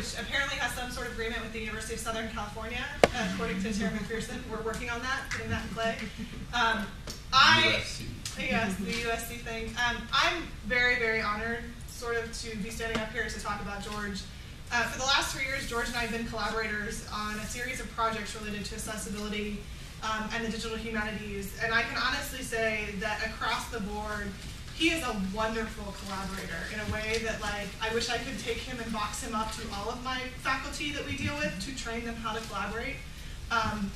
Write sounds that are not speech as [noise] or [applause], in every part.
which apparently has some sort of agreement with the University of Southern California, according to Tara McPherson. We're working on that, putting that in play. Um, I, USC. yes, the USC thing. Um, I'm very, very honored, sort of, to be standing up here to talk about George. Uh, for the last three years, George and I have been collaborators on a series of projects related to accessibility um, and the digital humanities. And I can honestly say that across the board, he is a wonderful collaborator in a way that like I wish I could take him and box him up to all of my faculty that we deal with to train them how to collaborate. Um,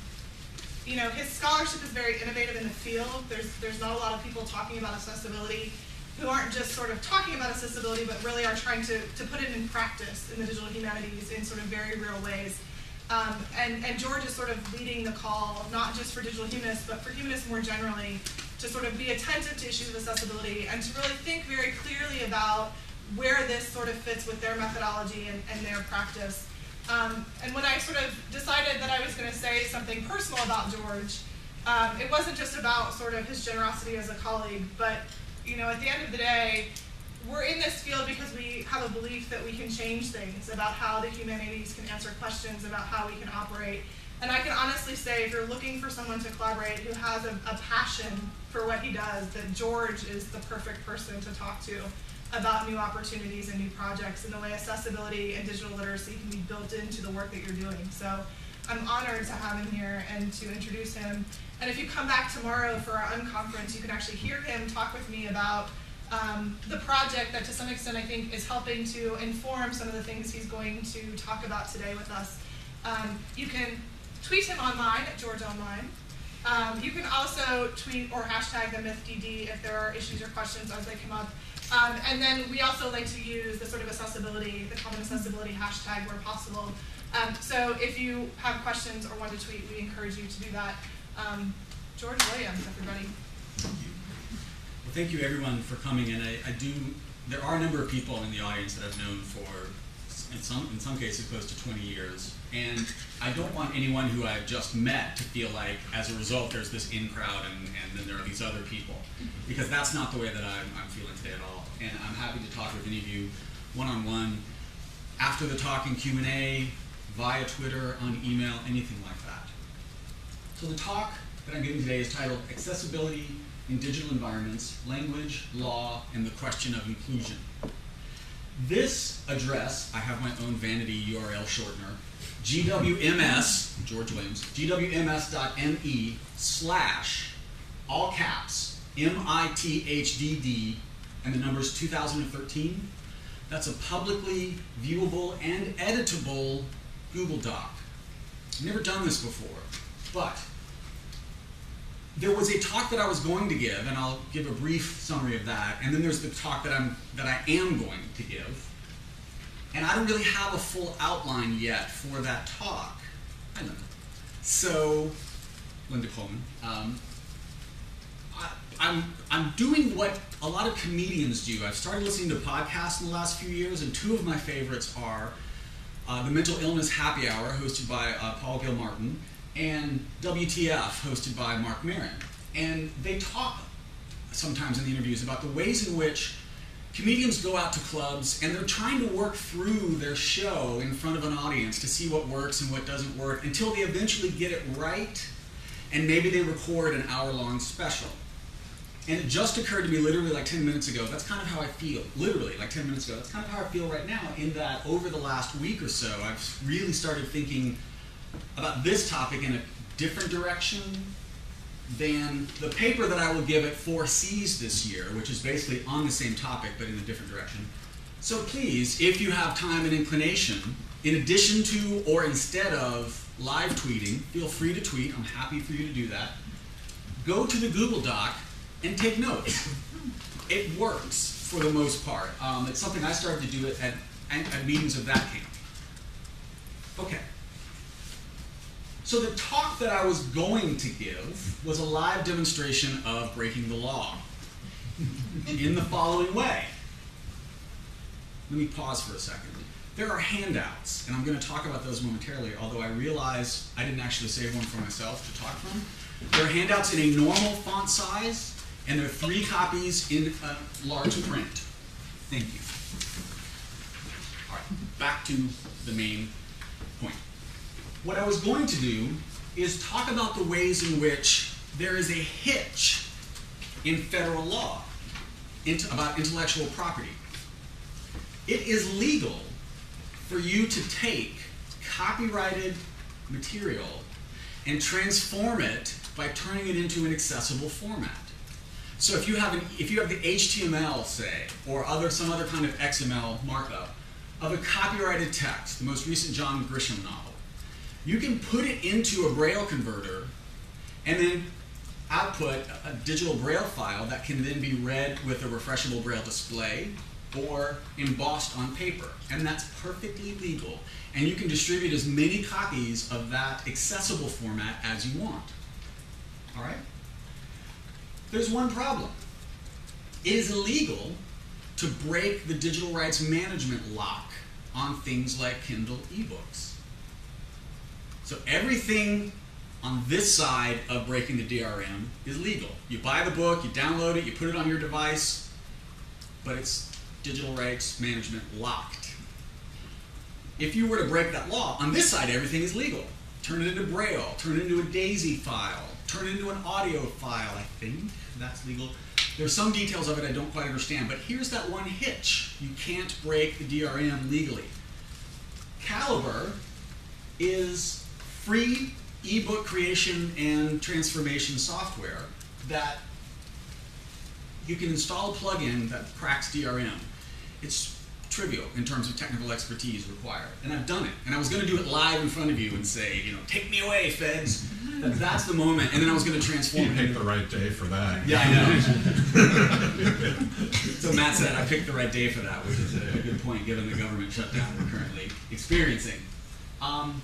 you know, his scholarship is very innovative in the field. There's there's not a lot of people talking about accessibility who aren't just sort of talking about accessibility, but really are trying to, to put it in practice in the digital humanities in sort of very real ways. Um, and, and George is sort of leading the call, not just for digital humanists, but for humanists more generally, to sort of be attentive to issues of accessibility and to really think very clearly about where this sort of fits with their methodology and, and their practice. Um, and when I sort of decided that I was going to say something personal about George, um, it wasn't just about sort of his generosity as a colleague, but you know, at the end of the day, we're in this field because we have a belief that we can change things about how the humanities can answer questions about how we can operate. And I can honestly say, if you're looking for someone to collaborate who has a, a passion for what he does, that George is the perfect person to talk to about new opportunities and new projects and the way accessibility and digital literacy can be built into the work that you're doing. So I'm honored to have him here and to introduce him. And if you come back tomorrow for our unconference, you can actually hear him talk with me about um, the project that to some extent I think is helping to inform some of the things he's going to talk about today with us. Um, you can tweet him online at George Online. Um, you can also tweet or hashtag the MITHDD if there are issues or questions as they come up. Um, and then we also like to use the sort of accessibility, the common accessibility hashtag where possible. Um, so if you have questions or want to tweet, we encourage you to do that. Um, George Williams, everybody. Thank you. Well, thank you everyone for coming, and I, I do. There are a number of people in the audience that I've known for, in some in some cases, close to 20 years, and I don't want anyone who I've just met to feel like, as a result, there's this in crowd, and, and then there are these other people, because that's not the way that I'm, I'm feeling today at all. And I'm happy to talk with any of you one on one after the talk in Q and A, via Twitter, on email, anything like that. So the talk that I'm giving today is titled Accessibility in Digital Environments, Language, Law, and the Question of Inclusion. This address, I have my own vanity URL shortener, gwms, George Williams, gwms.me slash, all caps, M-I-T-H-D-D, and the numbers 2013. That's a publicly viewable and editable Google Doc. Never done this before, but there was a talk that I was going to give, and I'll give a brief summary of that. And then there's the talk that I'm that I am going to give, and I don't really have a full outline yet for that talk. I know. So, Linda Coleman, um, I'm I'm doing what a lot of comedians do. I've started listening to podcasts in the last few years, and two of my favorites are uh, the Mental Illness Happy Hour, hosted by uh, Paul Gilmartin, and WTF, hosted by Marc Maron. And they talk sometimes in the interviews about the ways in which comedians go out to clubs and they're trying to work through their show in front of an audience to see what works and what doesn't work until they eventually get it right and maybe they record an hour long special. And it just occurred to me literally like 10 minutes ago, that's kind of how I feel. Literally, like 10 minutes ago, that's kind of how I feel right now, in that over the last week or so, I've really started thinking about this topic in a different direction than the paper that I will give at 4Cs this year, which is basically on the same topic but in a different direction. So please, if you have time and inclination, in addition to or instead of live tweeting, feel free to tweet. I'm happy for you to do that. Go to the Google Doc and take notes. It works for the most part. Um, it's something I started to do at, at, at meetings of THATCamp. Okay. So the talk that I was going to give was a live demonstration of breaking the law [laughs] in the following way. Let me pause for a second. There are handouts, and I'm going to talk about those momentarily, although I realize I didn't actually save one for myself to talk from. There are handouts in a normal font size, and there are three copies in a large print. Thank you. All right. back to the main point. What I was going to do is talk about the ways in which there is a hitch in federal law about intellectual property. It is legal for you to take copyrighted material and transform it by turning it into an accessible format. So if you have an, if you have the HTML, say, or other some other kind of XML markup of a copyrighted text, the most recent John Grisham novel, you can put it into a Braille converter and then output a digital Braille file that can then be read with a refreshable Braille display or embossed on paper. And that's perfectly legal. And you can distribute as many copies of that accessible format as you want. All right? There's one problem. It is illegal to break the digital rights management lock on things like Kindle ebooks. So everything on this side of breaking the DRM is legal. You buy the book, you download it, you put it on your device, but it's digital rights management locked. If you were to break that law, on this side everything is legal. Turn it into Braille, turn it into a DAISY file, turn it into an audio file, I think that's legal. There's some details of it I don't quite understand, but here's that one hitch. You can't break the DRM legally. Calibre is free ebook creation and transformation software that you can install a plugin that cracks DRM. It's trivial in terms of technical expertise required. And I've done it. And I was going to do it live in front of you and say, you know, take me away, feds. [laughs] That's the moment. And then I was going to transform You it. picked the right day for that. Yeah, I know. [laughs] so Matt said I picked the right day for that, which is a, a good point given the government shutdown we're currently experiencing. Um,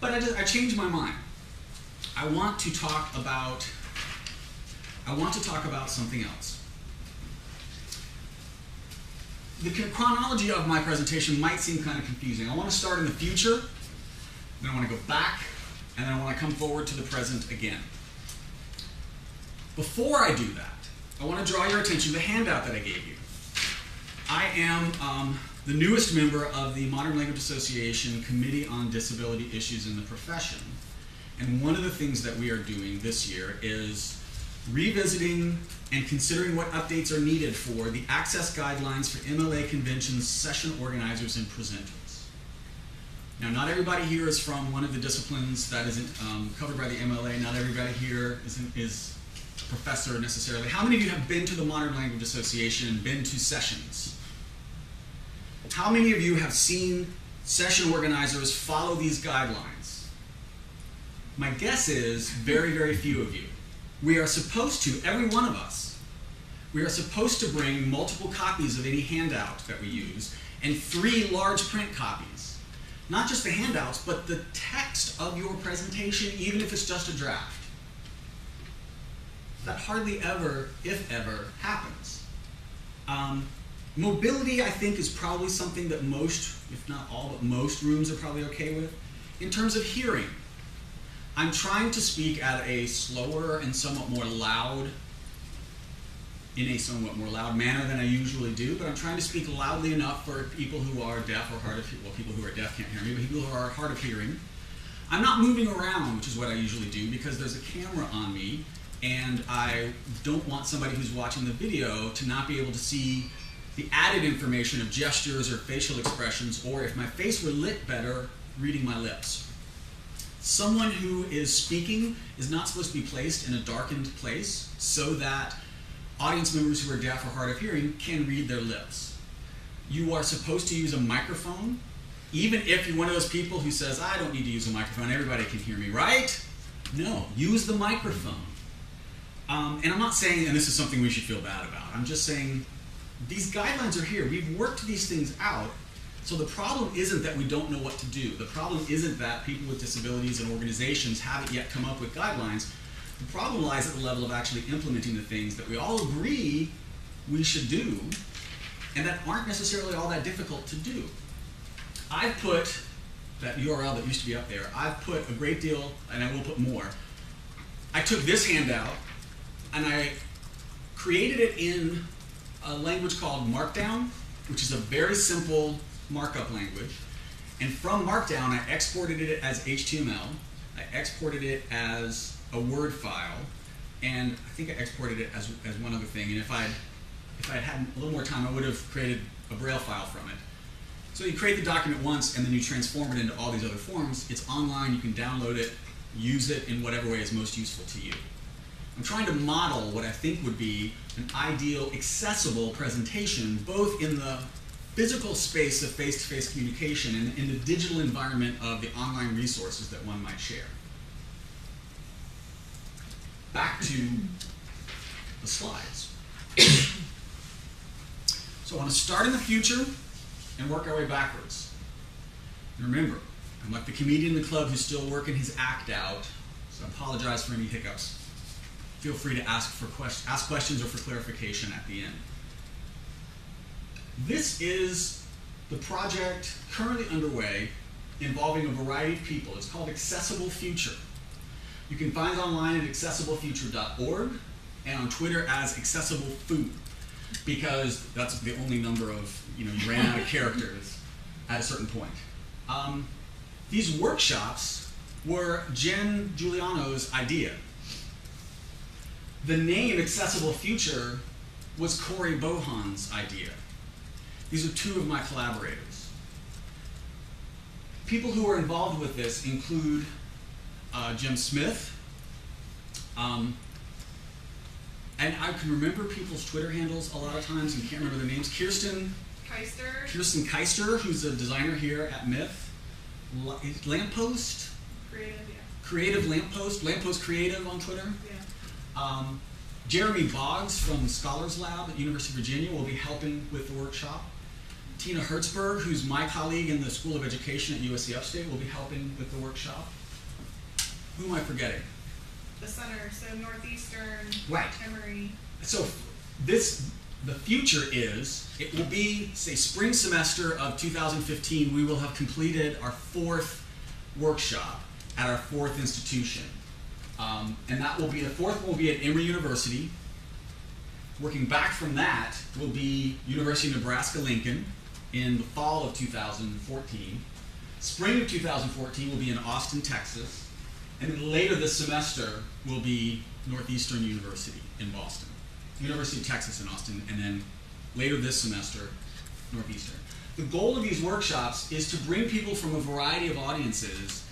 but I, just, I changed my mind. I want to talk about. I want to talk about something else. The chronology of my presentation might seem kind of confusing. I want to start in the future, then I want to go back, and then I want to come forward to the present again. Before I do that, I want to draw your attention to the handout that I gave you. I am um, the newest member of the Modern Language Association Committee on Disability Issues in the Profession. And one of the things that we are doing this year is revisiting and considering what updates are needed for the access guidelines for MLA conventions, session organizers, and presenters. Now, not everybody here is from one of the disciplines that isn't um, covered by the MLA. Not everybody here is, is a professor necessarily. How many of you have been to the Modern Language Association and been to sessions? How many of you have seen session organizers follow these guidelines? My guess is very, very few of you. We are supposed to, every one of us, we are supposed to bring multiple copies of any handout that we use and three large print copies. Not just the handouts, but the text of your presentation, even if it's just a draft. That hardly ever, if ever, happens. Um, mobility, I think, is probably something that most, if not all, but most rooms are probably okay with. In terms of hearing, I'm trying to speak at a slower and somewhat more loud, in a somewhat more loud manner than I usually do, but I'm trying to speak loudly enough for people who are deaf or hard of well, people who are deaf can't hear me, but people who are hard of hearing. I'm not moving around, which is what I usually do, because there's a camera on me, and I don't want somebody who's watching the video to not be able to see the added information of gestures or facial expressions, or if my face were lit better, reading my lips. Someone who is speaking is not supposed to be placed in a darkened place so that audience members who are deaf or hard of hearing can read their lips. You are supposed to use a microphone, even if you're one of those people who says, I don't need to use a microphone, everybody can hear me, right? No, use the microphone. Um, and I'm not saying, and this is something we should feel bad about, I'm just saying these guidelines are here. We've worked these things out. So the problem isn't that we don't know what to do. The problem isn't that people with disabilities and organizations haven't yet come up with guidelines. The problem lies at the level of actually implementing the things that we all agree we should do and that aren't necessarily all that difficult to do. I've put that URL that used to be up there, I've put a great deal, and I will put more. I took this handout and I created it in a language called Markdown, which is a very simple markup language. And from Markdown, I exported it as HTML. I exported it as a Word file. And I think I exported it as, as one other thing. And if I'd, if I'd had a little more time, I would have created a Braille file from it. So you create the document once and then you transform it into all these other forms. It's online, you can download it, use it in whatever way is most useful to you. I'm trying to model what I think would be an ideal, accessible presentation, both in the physical space of face-to-face communication and in the digital environment of the online resources that one might share. Back to the slides. so I want to start in the future and work our way backwards. And remember, I'm like the comedian in the club who's still working his act out, so I apologize for any hiccups. Feel free to ask for quest- ask questions or for clarification at the end. This is the project currently underway involving a variety of people. It's called Accessible Future. You can find it online at accessiblefuture.org and on Twitter as Accessible Food because that's the only number of, you know, you ran out of [laughs] characters at a certain point. Um, these workshops were Jen Guiliano's idea. The name Accessible Future was Corey Bohan's idea. These are two of my collaborators. People who were involved with this include uh, Jim Smith, um, and I can remember people's Twitter handles a lot of times and can't remember their names. Kirsten Keister. Kirsten Keister, who's a designer here at MITH. La- Lamppost, Creative, yeah. Creative Lamppost, Lamppost Creative on Twitter. Yeah. Um, Jeremy Boggs from Scholars Lab at University of Virginia will be helping with the workshop. Tina Herzberg, who's my colleague in the School of Education at USC Upstate, will be helping with the workshop. Who am I forgetting? The center, so Northeastern, Right. Emory. So this, the future is, it will be, say, spring semester of 2015, we will have completed our fourth workshop at our fourth institution. Um, and that will be, the fourth one will be at Emory University. Working back from that will be University of Nebraska-Lincoln in the fall of 2014. Spring of 2014 will be in Austin, Texas. And then later this semester will be Northeastern University in Boston, University of Texas in Austin, and then later this semester, Northeastern. The goal of these workshops is to bring people from a variety of audiences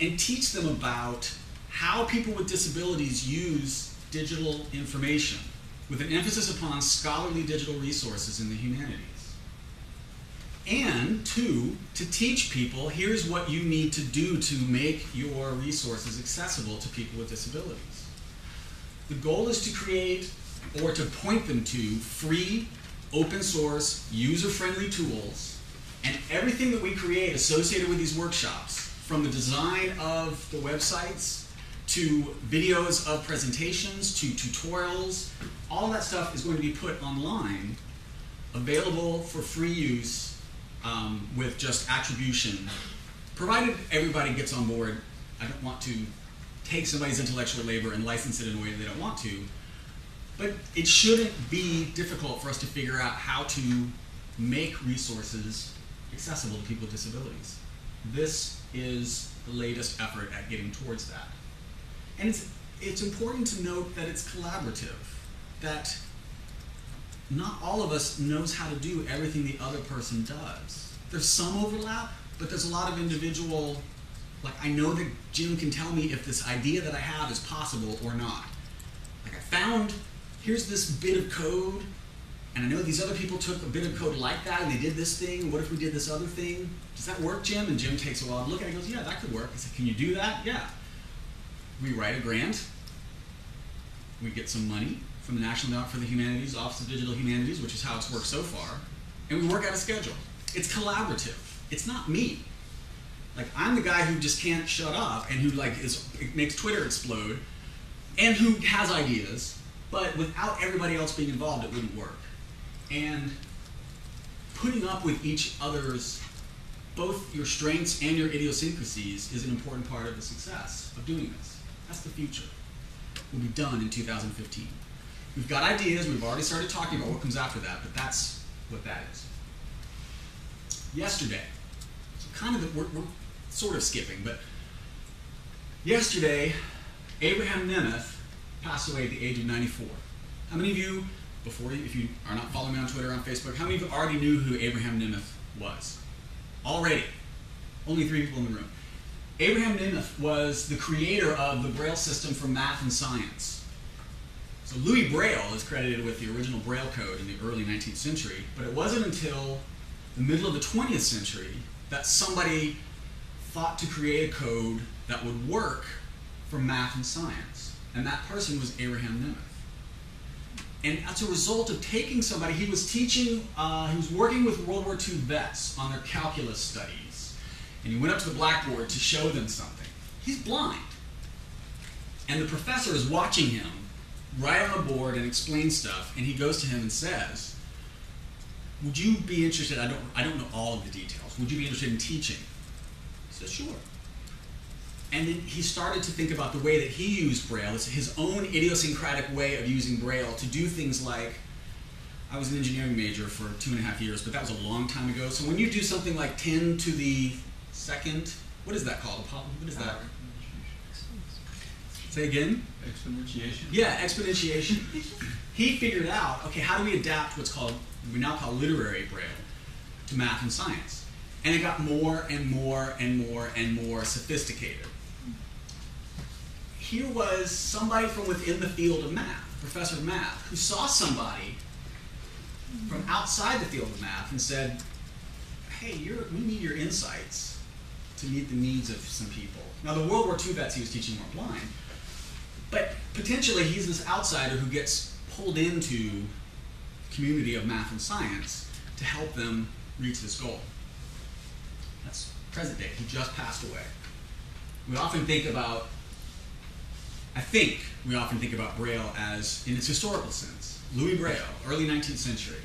and teach them about how people with disabilities use digital information with an emphasis upon scholarly digital resources in the humanities. And two, to teach people here's what you need to do to make your resources accessible to people with disabilities. The goal is to create or to point them to free, open source, user friendly tools, and everything that we create associated with these workshops, from the design of the websites to videos of presentations to tutorials, all that stuff is going to be put online, available for free use um, with just attribution, provided everybody gets on board. I don't want to take somebody's intellectual labor and license it in a way that they don't want to, but it shouldn't be difficult for us to figure out how to make resources accessible to people with disabilities. This is the latest effort at getting towards that. And it's, it's important to note that it's collaborative, that not all of us knows how to do everything the other person does. There's some overlap, but there's a lot of individual, like I know that Jim can tell me if this idea that I have is possible or not. Like I found, here's this bit of code, and I know these other people took a bit of code like that and they did this thing. What if we did this other thing? Does that work, Jim? And Jim takes a while to look at it and goes, Yeah, that could work. I said, Can you do that? Yeah. We write a grant. We get some money from the National Endowment for the Humanities, Office of Digital Humanities, which is how it's worked so far. And we work out a schedule. It's collaborative. It's not me. Like I'm the guy who just can't shut up and who like is makes Twitter explode and who has ideas, but without everybody else being involved, it wouldn't work. And putting up with each other's, both your strengths and your idiosyncrasies, is an important part of the success of doing this. That's the future. Will be done in 2015. We've got ideas, we've already started talking about what comes after that, but that's what that is. yesterday. So kind of, the, we're, we're sort of skipping, but yesterday, Abraham Nemeth passed away at the age of 94. How many of you, before you, if you are not following me on Twitter or on Facebook, how many of you already knew who Abraham Nemeth was? Already. Only three people in the room. Abraham Nemeth was the creator of the Braille system for math and science. So Louis Braille is credited with the original Braille code in the early 19th century, but it wasn't until the middle of the 20th century that somebody thought to create a code that would work for math and science. And that person was Abraham Nemeth. And as a result of taking somebody, he was teaching, uh, he was working with World War II vets on their calculus studies. And he went up to the blackboard to show them something. He's blind. And the professor is watching him write on the board and explain stuff. And he goes to him and says, Would you be interested? I don't, I don't know all of the details. Would you be interested in teaching? He says, Sure. And then he started to think about the way that he used Braille. It's his own idiosyncratic way of using Braille to do things like I was an engineering major for two and a half years, but that was a long time ago. So when you do something like 10 to the second, what is that called? What is that? Say again? Exponentiation. Yeah, exponentiation. [laughs] he figured out, okay, how do we adapt what's called, we now call literary Braille, to math and science? And it got more and more and more and more sophisticated. Here was somebody from within the field of math, professor of math, who saw somebody from outside the field of math and said, hey, you're, we need your insights to meet the needs of some people. Now, the World War II vets he was teaching were blind, but potentially he's this outsider who gets pulled into the community of math and science to help them reach this goal. That's present day. He just passed away. We often think about, I think we often think about Braille as in its historical sense. Louis Braille, early 19th century.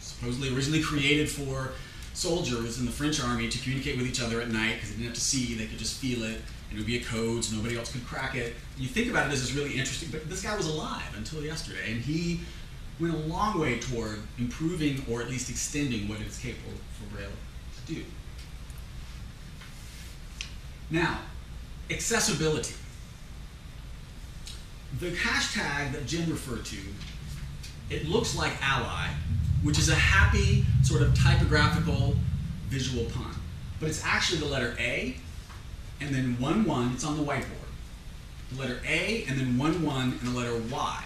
Supposedly originally created for soldiers in the French army to communicate with each other at night because they didn't have to see, they could just feel it, and it would be a code so nobody else could crack it. You think about it as this really interesting, but this guy was alive until yesterday, and he went a long way toward improving or at least extending what it's capable for Braille to do. Now, accessibility. The hashtag that Jim referred to, it looks like ally, which is a happy sort of typographical visual pun. But it's actually the letter A and then one one, it's on the whiteboard. The letter A and then one one and the letter Y.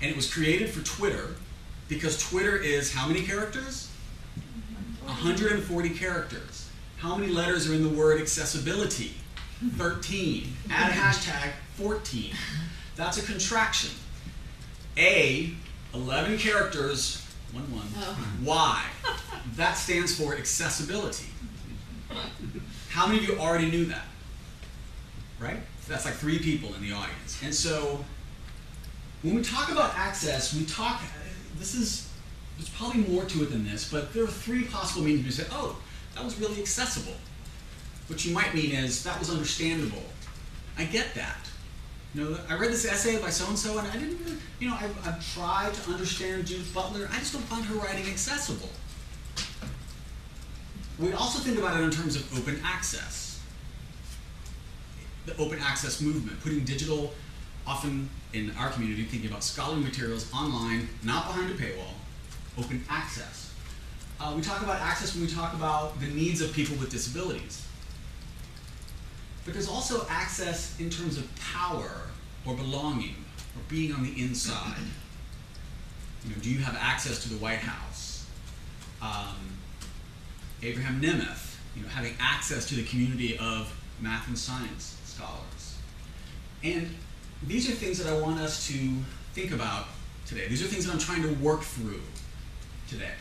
And it was created for Twitter because Twitter is how many characters? 140 characters. How many letters are in the word accessibility? 13. Add a hashtag 14. That's a contraction. A, 11 characters, 1 1. Oh. [laughs] Y, that stands for accessibility. How many of you already knew that? Right? That's like three people in the audience. And so when we talk about access, we talk, this is, there's probably more to it than this, but there are three possible meanings. You say, oh, that was really accessible. What you might mean is, that was understandable. I get that. You know, I read this essay by so-and-so, and I didn't really, you know, I've, I've tried to understand Judith Butler. I just don't find her writing accessible. We also think about it in terms of open access. The open access movement, putting digital, often in our community, thinking about scholarly materials online, not behind a paywall, open access. Uh, we talk about access when we talk about the needs of people with disabilities. But there's also access in terms of power or belonging or being on the inside. You know, do you have access to the White House? Um, Abraham Nemeth, you know, having access to the community of math and science scholars. And these are things that I want us to think about today. These are things that I'm trying to work through today.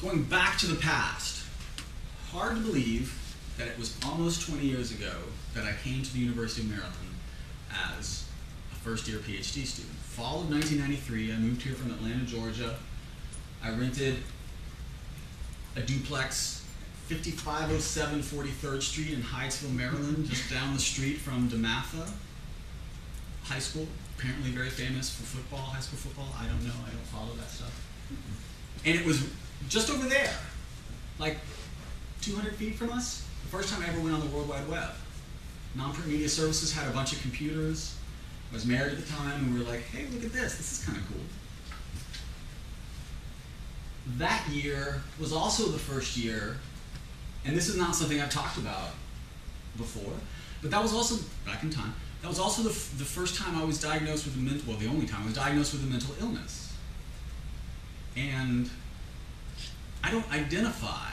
Going back to the past, hard to believe that it was almost 20 years ago that I came to the University of Maryland as a first year PhD student. Fall of 1993, I moved here from Atlanta, Georgia. I rented a duplex, 5507 43rd Street in Hyattsville, Maryland, just down the street from DeMatha High School. Apparently very famous for football, high school football. I don't know, I don't follow that stuff. And it was just over there, like 200 feet from us. The first time I ever went on the World Wide Web. Nonprint Media Services had a bunch of computers. I was married at the time, and we were like, hey, look at this. This is kind of cool. That year was also the first year, and this is not something I've talked about before, but that was also, back in time, that was also the, the first time I was diagnosed with a mental, well, the only time I was diagnosed with a mental illness. And I don't identify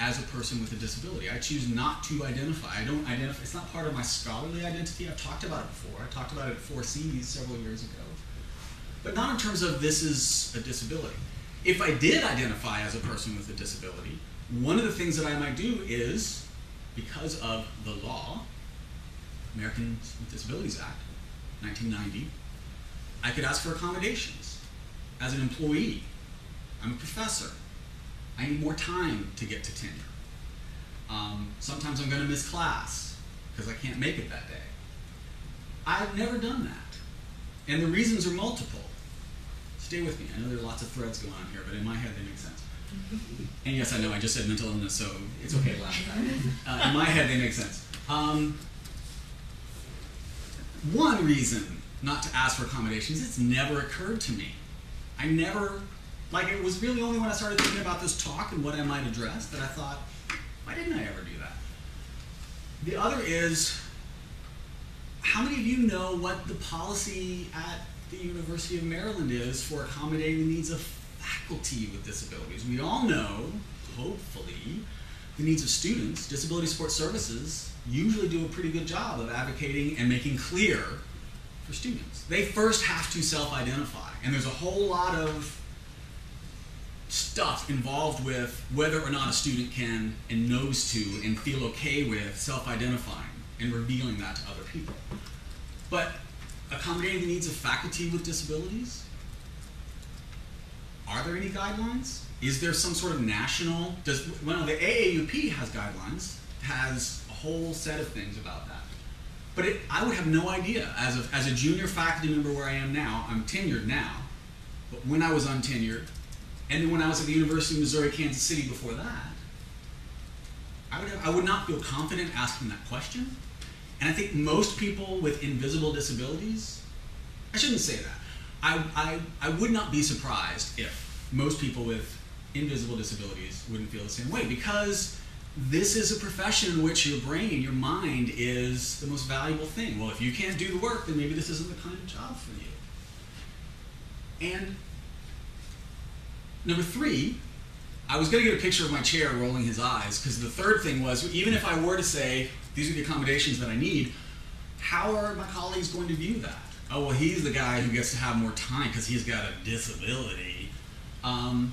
as a person with a disability. I choose not to identify. I don't identify. It's not part of my scholarly identity. I've talked about it before. I talked about it at 4Cs several years ago. But not in terms of this is a disability. If I did identify as a person with a disability, one of the things that I might do is, because of the law, Americans with Disabilities Act, 1990, I could ask for accommodations as an employee. I'm a professor. I need more time to get to tenure. Um, sometimes I'm going to miss class because I can't make it that day. I've never done that. And the reasons are multiple. Stay with me. I know there are lots of threads going on here, but in my head they make sense. [laughs] And yes, I know I just said mental illness, so it's okay to laugh at that. [laughs] Uh, in my head, they make sense. Um, one reason not to ask for accommodations, it's never occurred to me. I never, like, it was really only when I started thinking about this talk and what I might address that I thought, why didn't I ever do that? The other is, how many of you know what the policy at the University of Maryland is for accommodating the needs of faculty with disabilities? We all know, hopefully, the needs of students. Disability Support Services usually do a pretty good job of advocating and making clear for students. They first have to self identify, and there's a whole lot of stuff involved with whether or not a student can and knows to and feel okay with self identifying and revealing that to other people. But accommodating the needs of faculty with disabilities, are there any guidelines? Is there some sort of national? Does well, the AAUP has guidelines, has a whole set of things about that. But it, I would have no idea as a, as a junior faculty member where I am now. I'm tenured now, but when I was untenured, and then when I was at the University of Missouri Kansas City before that, I would have, I would not feel confident asking that question. And I think most people with invisible disabilities, I shouldn't say that. I, I, I would not be surprised if most people with invisible disabilities wouldn't feel the same way because this is a profession in which your brain, your mind, is the most valuable thing. Well, if you can't do the work, then maybe this isn't the kind of job for you. And number three, I was going to get a picture of my chair rolling his eyes because the third thing was even if I were to say these are the accommodations that I need, how are my colleagues going to view that? Oh, well, he's the guy who gets to have more time because he's got a disability. Um,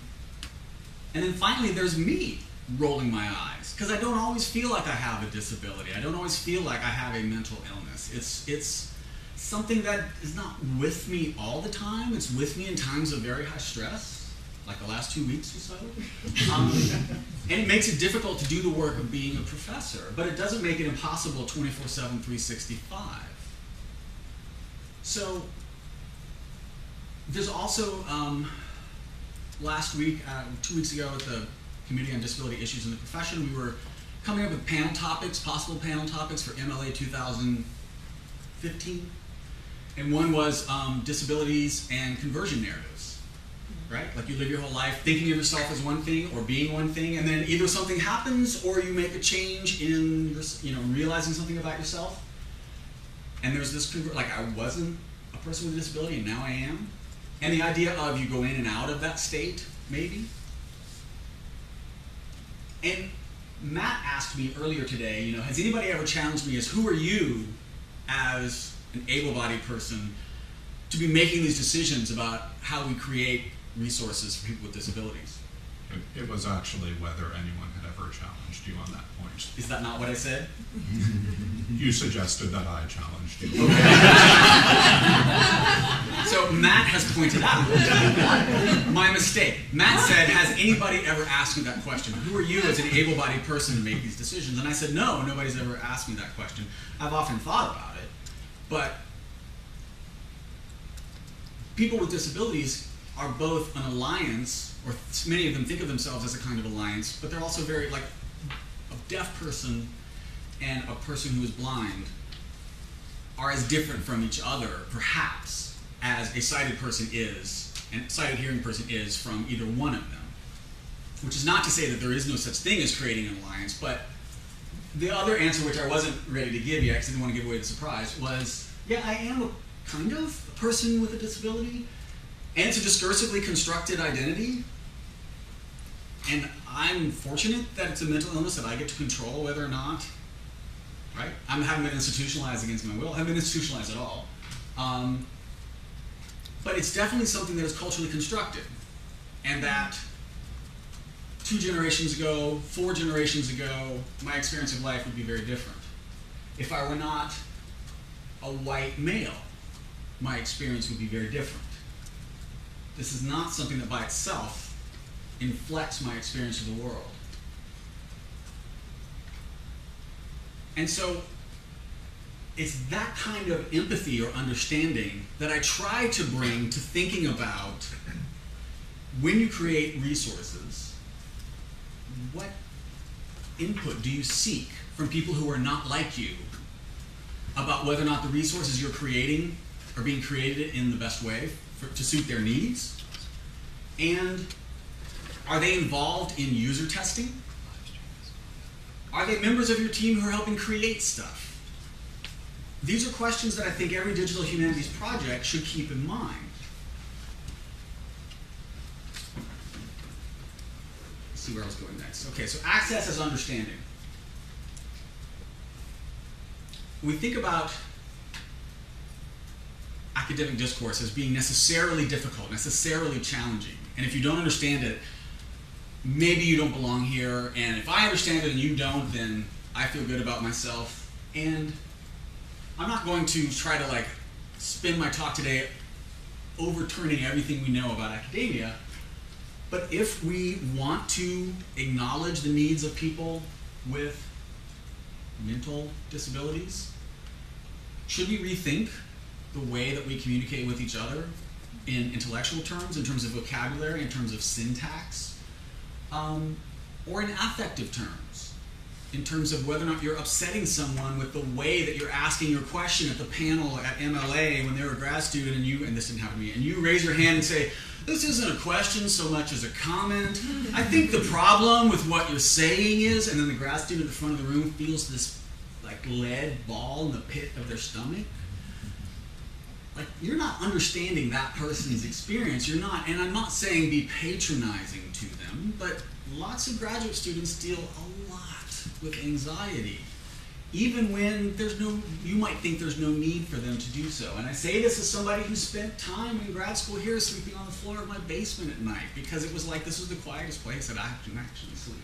and then finally, there's me rolling my eyes because I don't always feel like I have a disability. I don't always feel like I have a mental illness. It's it's something that is not with me all the time. It's with me in times of very high stress, like the last two weeks or so. Um, and it makes it difficult to do the work of being a professor, but it doesn't make it impossible 24 7, 365. So there's also um, last week, uh, two weeks ago at the Committee on Disability Issues in the Profession, we were coming up with panel topics, possible panel topics for MLA 2015. And one was um, disabilities and conversion narratives, right? Like you live your whole life thinking of yourself as one thing or being one thing, and then either something happens or you make a change in, you know, realizing something about yourself. And there's this, like I wasn't a person with a disability and now I am. And the idea of you go in and out of that state, maybe. And Matt asked me earlier today, you know, has anybody ever challenged me as who are you as an able-bodied person to be making these decisions about how we create resources for people with disabilities? It, it was actually whether anyone had ever challenged you on that point. Is that not what I said? [laughs] You suggested that I challenged you. [laughs] So Matt has pointed out my mistake. Matt said, "Has anybody ever asked you that question? Who are you as an able-bodied person to make these decisions?" And I said, "No, nobody's ever asked me that question. I've often thought about it, but people with disabilities are both an alliance, or many of them think of themselves as a kind of alliance, but they're also very like a deaf person and a person who is blind are as different from each other, perhaps, as a sighted person is, and sighted hearing person is from either one of them. Which is not to say that there is no such thing as creating an alliance, but the other answer, which I wasn't ready to give yet because I didn't want to give away the surprise, was yeah, I am a kind of a person with a disability, and it's a discursively constructed identity. And I'm fortunate that it's a mental illness that I get to control whether or not, right? I haven't been institutionalized against my will. I haven't been institutionalized at all. Um, but it's definitely something that is culturally constructed, and that two generations ago, four generations ago, my experience of life would be very different. If I were not a white male, my experience would be very different. This is not something that by itself inflects my experience of the world. And so it's that kind of empathy or understanding that I try to bring to thinking about when you create resources, what input do you seek from people who are not like you about whether or not the resources you're creating are being created in the best way for, to suit their needs? And are they involved in user testing? Are they members of your team who are helping create stuff? These are questions that I think every digital humanities project should keep in mind. Let's see where I was going next. Okay, so access as understanding. We think about academic discourse as being necessarily difficult, necessarily challenging. And if you don't understand it, maybe you don't belong here. And if I understand it and you don't, then I feel good about myself. And I'm not going to try to like spend my talk today overturning everything we know about academia. But if we want to acknowledge the needs of people with mental disabilities, should we rethink the way that we communicate with each other in intellectual terms, in terms of vocabulary, in terms of syntax, um, or in affective terms, in terms of whether or not you're upsetting someone with the way that you're asking your question at the panel at MLA when they were a grad student and you, and this didn't happen to me, and you raise your hand and say, this isn't a question so much as a comment. I think the problem with what you're saying is, and then the grad student at the front of the room feels this like lead ball in the pit of their stomach like you're not understanding that person's experience. You're not and i'm not saying be patronizing to them but lots of graduate students deal a lot with anxiety even when there's no you might think there's no need for them to do so. And i say this as somebody who spent time in grad school here sleeping on the floor of my basement at night because it was like this was the quietest place that i can actually sleep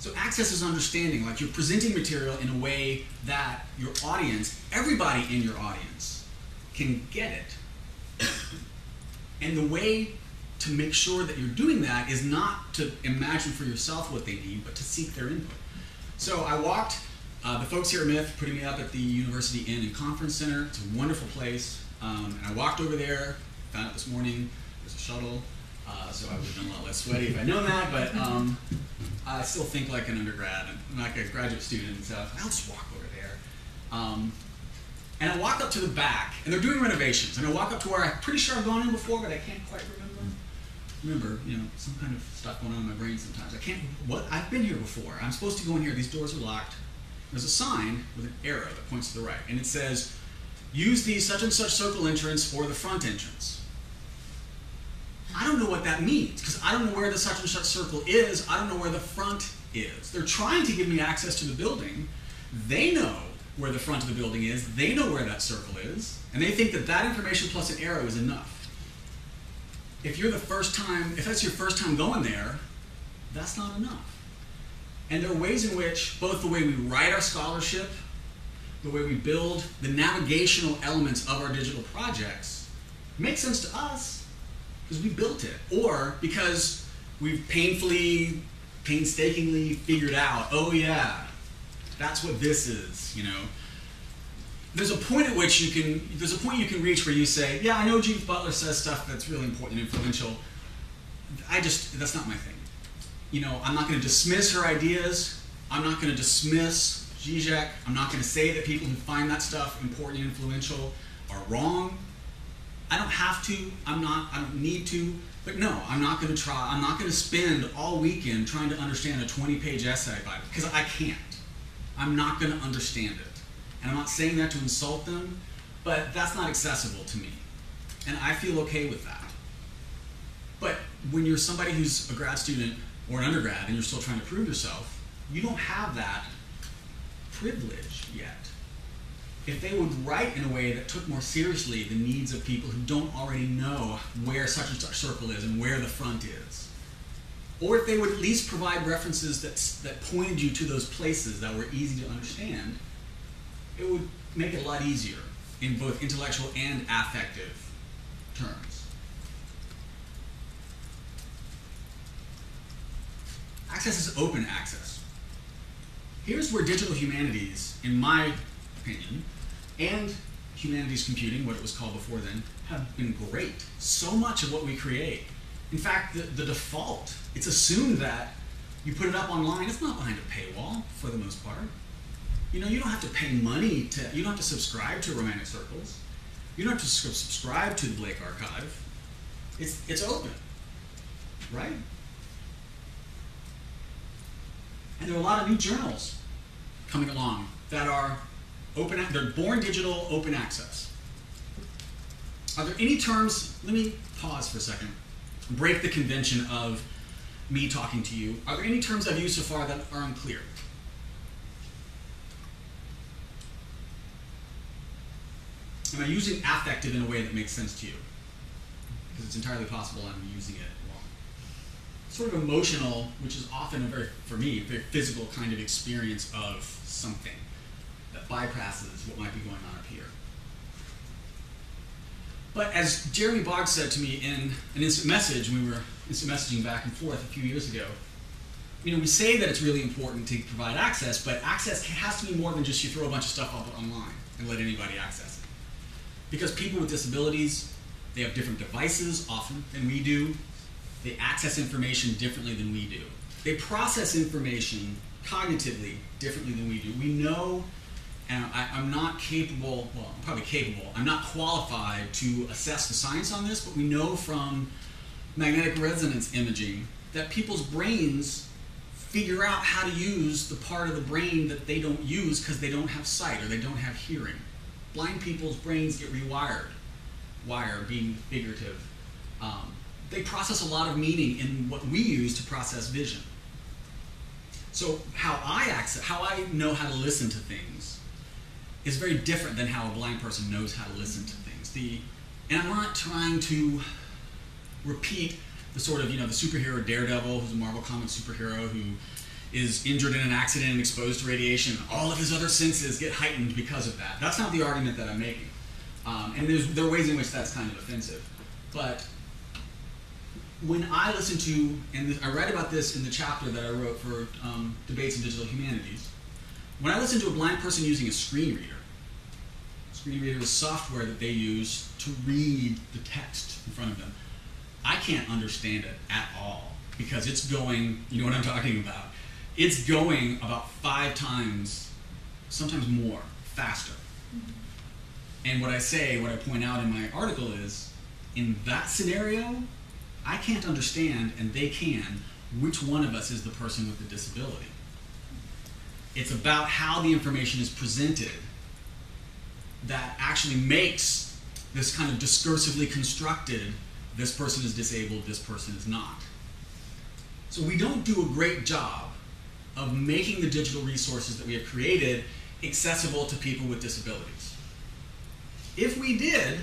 so access is understanding, like you're presenting material in a way that your audience, everybody in your audience, can get it. and the way to make sure that you're doing that is not to imagine for yourself what they need, but to seek their input. So I walked, uh, the folks here at MITH putting me up at the University Inn and Conference Center. It's a wonderful place. Um, and I walked over there, found out this morning, there's a shuttle. Uh, so I would have been a lot less sweaty if I'd known that, but um, I still think like an undergrad and like a graduate student and stuff. I'll just walk over there. Um, and I walk up to the back, and they're doing renovations. And I walk up to where I'm pretty sure I've gone in before, but I can't quite remember. Remember, you know, some kind of stuff going on in my brain sometimes. I can't, what? I've been here before. I'm supposed to go in here. These doors are locked. There's a sign with an arrow that points to the right, and it says, use the such and such circle entrance for the front entrance. I don't know what that means because I don't know where the such and such circle is. I don't know where the front is. They're trying to give me access to the building. They know where the front of the building is. They know where that circle is. And they think that that information plus an arrow is enough. If you're the first time, if that's your first time going there, that's not enough. And there are ways in which both the way we write our scholarship, the way we build the navigational elements of our digital projects make sense to us because we built it, or because we've painfully, painstakingly figured out, oh yeah, that's what this is, you know. there's a point at which you can there's a point you can reach where you say, yeah, I know Judith Butler says stuff that's really important and influential. I just that's not my thing. You know, I'm not going to dismiss her ideas. I'm not going to dismiss Zizek. I'm not going to say that people who find that stuff important and influential are wrong. I don't have to. I'm not. I don't need to. But no, I'm not going to try. I'm not going to spend all weekend trying to understand a 20-page essay by it because I can't. I'm not going to understand it. And I'm not saying that to insult them, but that's not accessible to me. And I feel okay with that. But when you're somebody who's a grad student or an undergrad and you're still trying to prove yourself, you don't have that privilege yet. If they would write in a way that took more seriously the needs of people who don't already know where such and such circle is and where the front is, or if they would at least provide references that, that pointed you to those places that were easy to understand, it would make it a lot easier in both intellectual and affective terms. Access is open access. Here's where digital humanities, in my opinion, and humanities computing, what it was called before then, have been great. So much of what we create. In fact, the, the default, it's assumed that you put it up online, it's not behind a paywall for the most part. You know, you don't have to pay money to, you don't have to subscribe to Romantic Circles. You don't have to subscribe to the Blake Archive. It's, it's open, right? And there are a lot of new journals coming along that are open, they're born digital, open access. Are there any terms, let me pause for a second, break the convention of me talking to you. Are there any terms I've used so far that are unclear? Am I using affective in a way that makes sense to you? Because it's entirely possible I'm using it wrong. Sort of emotional, which is often a very, for me, a very physical kind of experience of something that bypasses what might be going on up here. But as Jeremy Boggs said to me in an instant message when we were instant messaging back and forth a few years ago, you know, we say that it's really important to provide access, but access has to be more than just you throw a bunch of stuff up online and let anybody access it. Because people with disabilities, they have different devices often than we do. They access information differently than we do. They process information cognitively differently than we do. We know, and I, am not capable, well, I'm probably capable, I'm not qualified to assess the science on this, but we know from magnetic resonance imaging that people's brains figure out how to use the part of the brain that they don't use because they don't have sight or they don't have hearing blind people's brains get rewired. Wire being figurative. Um, they process a lot of meaning in what we use to process vision. So how I access, how I know how to listen to things is very different than how a blind person knows how to listen to things. The, and I'm not trying to repeat the sort of, you know, the superhero Daredevil, who's a Marvel comic superhero who is injured in an accident and exposed to radiation, all of his other senses get heightened because of that. That's not the argument that I'm making. Um, and there are ways in which that's kind of offensive. But when I listen to, and I read about this in the chapter that I wrote for um, Debates in Digital Humanities, when I listen to a blind person using a screen reader, screen reader is software that they use to read the text in front of them. I can't understand it at all because it's going, you know what I'm talking about it's going about five times, sometimes more, faster. And what I say, what I point out in my article is, in that scenario, I can't understand, and they can, which one of us is the person with the disability. It's about how the information is presented that actually makes this kind of discursively constructed this person is disabled, this person is not. So we don't do a great job of making the digital resources that we have created accessible to people with disabilities. If we did,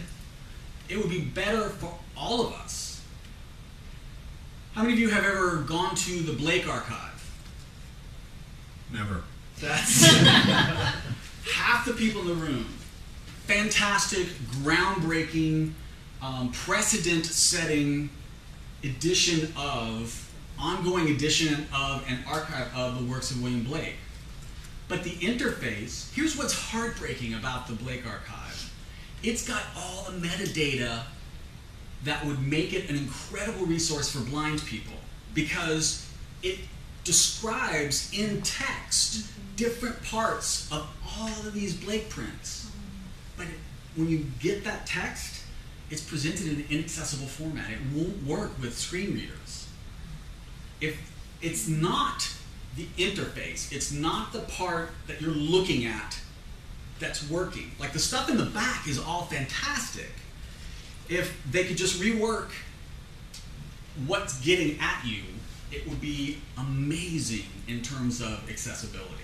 it would be better for all of us. How many of you have ever gone to the Blake Archive? Never. That's [laughs] half the people in the room. Fantastic, groundbreaking, um, precedent setting edition of ongoing edition of an archive of the works of William Blake. But the interface, here's what's heartbreaking about the Blake Archive. It's got all the metadata that would make it an incredible resource for blind people because it describes in text different parts of all of these Blake prints. But when you get that text, it's presented in an inaccessible format. It won't work with screen readers. If it's not the interface, it's not the part that you're looking at that's working. Like the stuff in the back is all fantastic. If they could just rework what's getting at you, it would be amazing in terms of accessibility.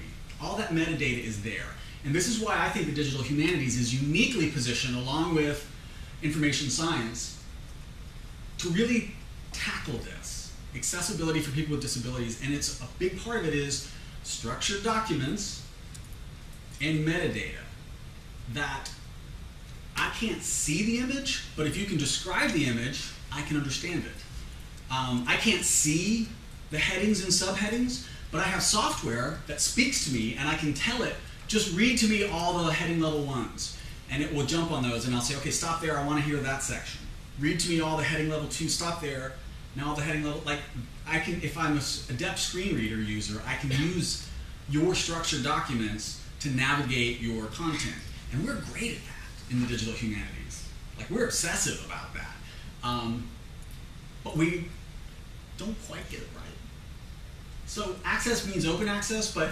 All that metadata is there. And this is why I think the digital humanities is uniquely positioned along with information science to really tackle this accessibility for people with disabilities. And it's a big part of it is structured documents and metadata that I can't see the image, but if you can describe the image, I can understand it. Um, I can't see the headings and subheadings, but I have software that speaks to me and I can tell it, just read to me all the heading level ones. And it will jump on those and I'll say, okay, stop there, I want to hear that section. Read to me all the heading level two, stop there. Now the heading level, like, I can, if I'm a adept screen reader user, I can use your structured documents to navigate your content. And we're great at that in the digital humanities. Like, we're obsessive about that. Um, but we don't quite get it right. So access means open access, but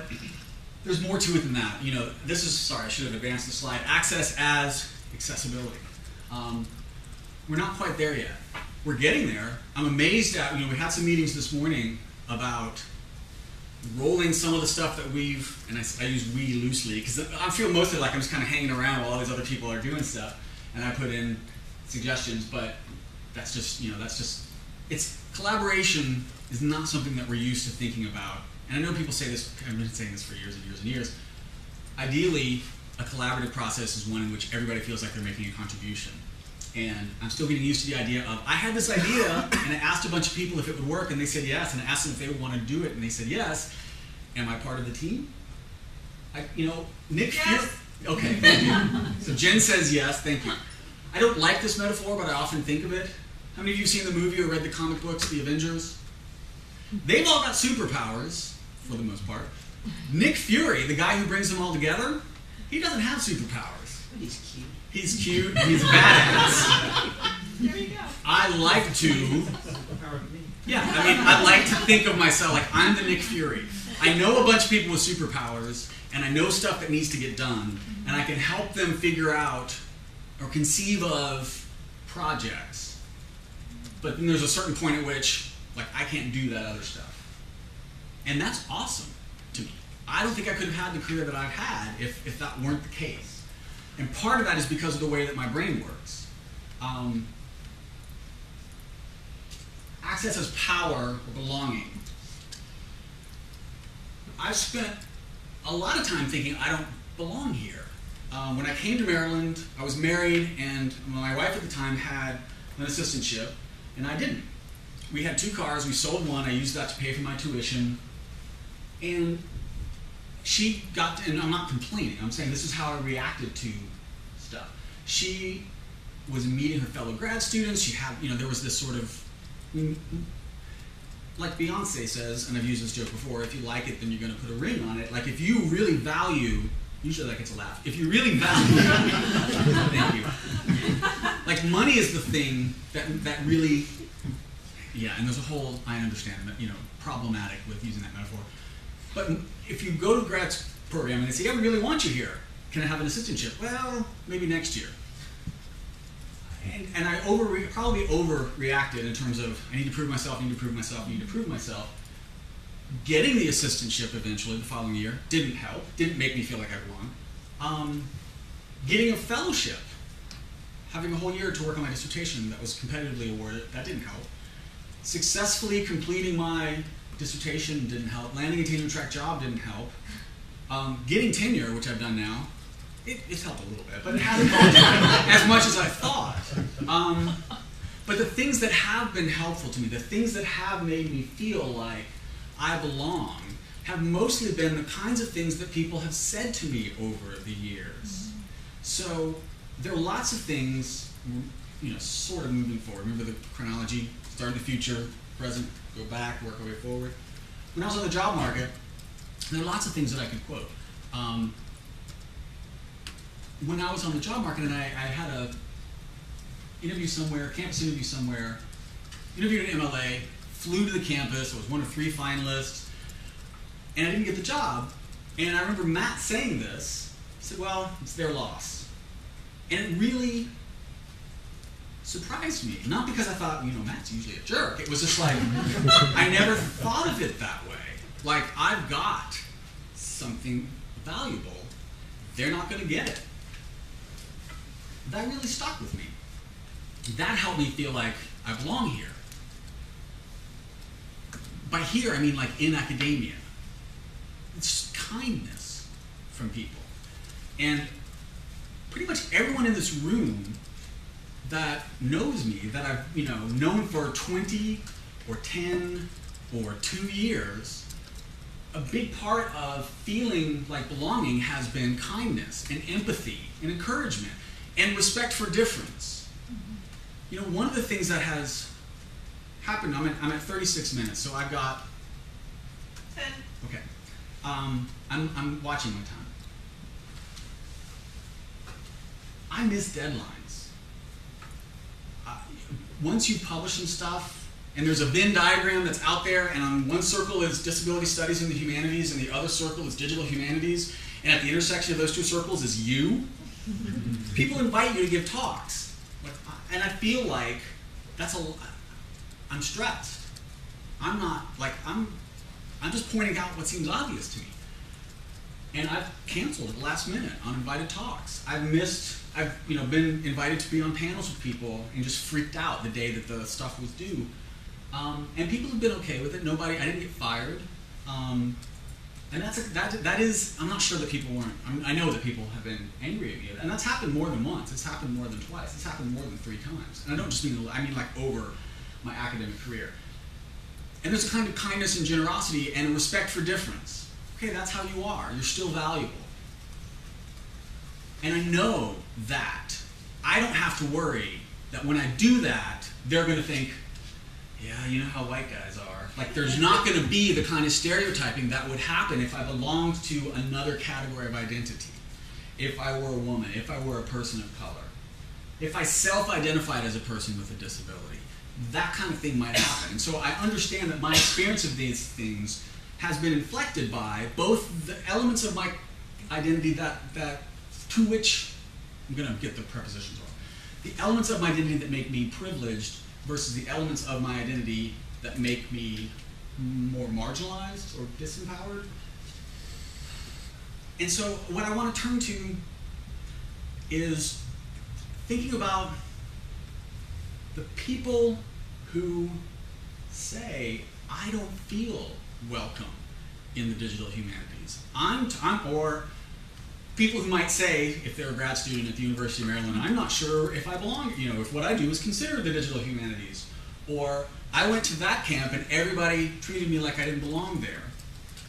there's more to it than that. You know, this is, sorry, I should have advanced the slide. Access as accessibility. Um, we're not quite there yet. We're getting there. I'm amazed at, you know, we had some meetings this morning about rolling some of the stuff that we've, and I, I use we loosely, because I feel mostly like I'm just kind of hanging around while all these other people are doing stuff, and I put in suggestions, but that's just, you know, that's just, it's, collaboration is not something that we're used to thinking about. And I know people say this, I've been saying this for years and years and years. Ideally, a collaborative process is one in which everybody feels like they're making a contribution. And I'm still getting used to the idea of I had this idea [laughs] and I asked a bunch of people if it would work and they said yes, and I asked them if they would want to do it and they said yes. Am I part of the team? I, you know, Nick. Yes. Okay, thank you. So Jen says yes. Thank you. I don't like this metaphor, but I often think of it. How many of you have seen the movie or read the comic books, The Avengers? They've all got superpowers for the most part. Nick Fury, the guy who brings them all together, he doesn't have superpowers. He's cute. He's cute. He's badass. There you go. I like to Superpower of me. yeah, I mean, I like to think of myself like I'm the Nick Fury. I know a bunch of people with superpowers, and I know stuff that needs to get done, and I can help them figure out or conceive of projects. But then there's a certain point at which, like, I can't do that other stuff. And that's awesome to me. I don't think I could have had the career that I've had if, if that weren't the case. And part of that is because of the way that my brain works. Um, access as power or belonging. I've spent a lot of time thinking I don't belong here. Um, when I came to Maryland, I was married, and my wife at the time had an assistantship, and I didn't. We had two cars. We sold one. I used that to pay for my tuition, and she got. To, and I'm not complaining. I'm saying this is how I reacted to stuff. She was meeting her fellow grad students. She had, you know, there was this sort of like Beyonce says, and I've used this joke before, if you like it, then you're going to put a ring on it. Like, if you really value, usually that gets a laugh. If you really value, [laughs] thank you. Like, money is the thing that, that really, yeah, and there's a whole, I understand, you know, problematic with using that metaphor. But if you go to grad program and they say, yeah, we really want you here, can I have an assistantship? Well, maybe next year and, and I over probably overreacted in terms of I need to prove myself, I need to prove myself, I need to prove myself. Getting the assistantship eventually the following year didn't help, didn't make me feel like I belonged. Um, getting a fellowship, having a whole year to work on my dissertation that was competitively awarded, that didn't help. Successfully completing my dissertation didn't help. Landing a tenure track job didn't help. Um, getting tenure, which I've done now, it, it's helped a little bit, but it hasn't gone as much as I thought. Um, but the things that have been helpful to me, the things that have made me feel like I belong, have mostly been the kinds of things that people have said to me over the years. So there are lots of things, you know, sort of moving forward. Remember the chronology: start in the future, present, go back, work our way forward. When I was on the job market, there are lots of things that I could quote. Um, when I was on the job market and I, I had a interview somewhere, campus interview somewhere, interviewed at MLA, flew to the campus, I was one of three finalists, and I didn't get the job. And I remember Matt saying this. He said, Well, it's their loss. And it really surprised me. Not because I thought, you know, Matt's usually a jerk. It was just like, [laughs] I never thought of it that way. Like, I've got something valuable, they're not going to get it. That really stuck with me. That helped me feel like I belong here. By here, I mean like in academia. It's kindness from people. And pretty much everyone in this room that knows me, that I've you know known for 20 or 10 or two years, a big part of feeling like belonging has been kindness and empathy and encouragement and respect for difference. You know, one of the things that has happened, I'm at, I'm at 36 minutes, so I've got, Ten. okay, um, I'm, I'm watching my time. I miss deadlines. Once you publish some stuff, and there's a Venn diagram that's out there, and on one circle is disability studies in the humanities, and the other circle is digital humanities, and at the intersection of those two circles is you. People invite you to give talks, and I feel like that's a. I'm stressed. I'm not like I'm. I'm just pointing out what seems obvious to me. And I've canceled at the last minute uninvited talks. I've missed. I've you know been invited to be on panels with people and just freaked out the day that the stuff was due. Um, and people have been okay with it. Nobody. I didn't get fired. Um, and that's a, that. That is. I'm not sure that people weren't. I'm, I know that people have been angry at me, and that's happened more than once. It's happened more than twice. It's happened more than three times. And I don't just mean. I mean like over my academic career. And there's a kind of kindness and generosity and respect for difference. Okay, that's how you are. You're still valuable. And I know that I don't have to worry that when I do that, they're going to think, yeah, you know how white guys are. Like, there's not going to be the kind of stereotyping that would happen if I belonged to another category of identity. If I were a woman, if I were a person of color, if I self identified as a person with a disability, that kind of thing might happen. And so I understand that my experience of these things has been inflected by both the elements of my identity that, that to which I'm going to get the prepositions wrong. The elements of my identity that make me privileged versus the elements of my identity that make me more marginalized or disempowered. And so, what I want to turn to is thinking about the people who say, I don't feel welcome in the digital humanities. I'm, I'm or people who might say, if they're a grad student at the University of Maryland, I'm not sure if I belong, you know, if what I do is considered the digital humanities. Or I went to that camp and everybody treated me like I didn't belong there.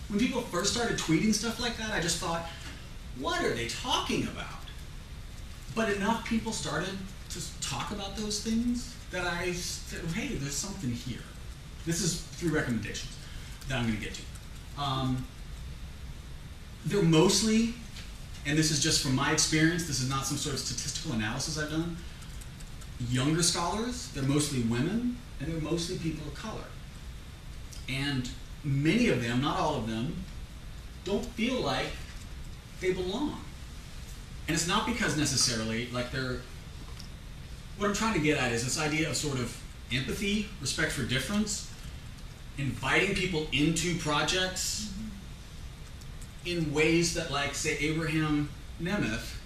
When people first started tweeting stuff like that, I just thought, what are they talking about? But enough people started to talk about those things that I said, hey, there's something here. This is three recommendations that I'm going to get to. Um, they're mostly, and this is just from my experience, this is not some sort of statistical analysis I've done, younger scholars, they're mostly women, and they're mostly people of color. And many of them, not all of them, don't feel like they belong. And it's not because necessarily, like they're, what I'm trying to get at is this idea of sort of empathy, respect for difference, inviting people into projects in ways that, like, say, Abraham Nemeth,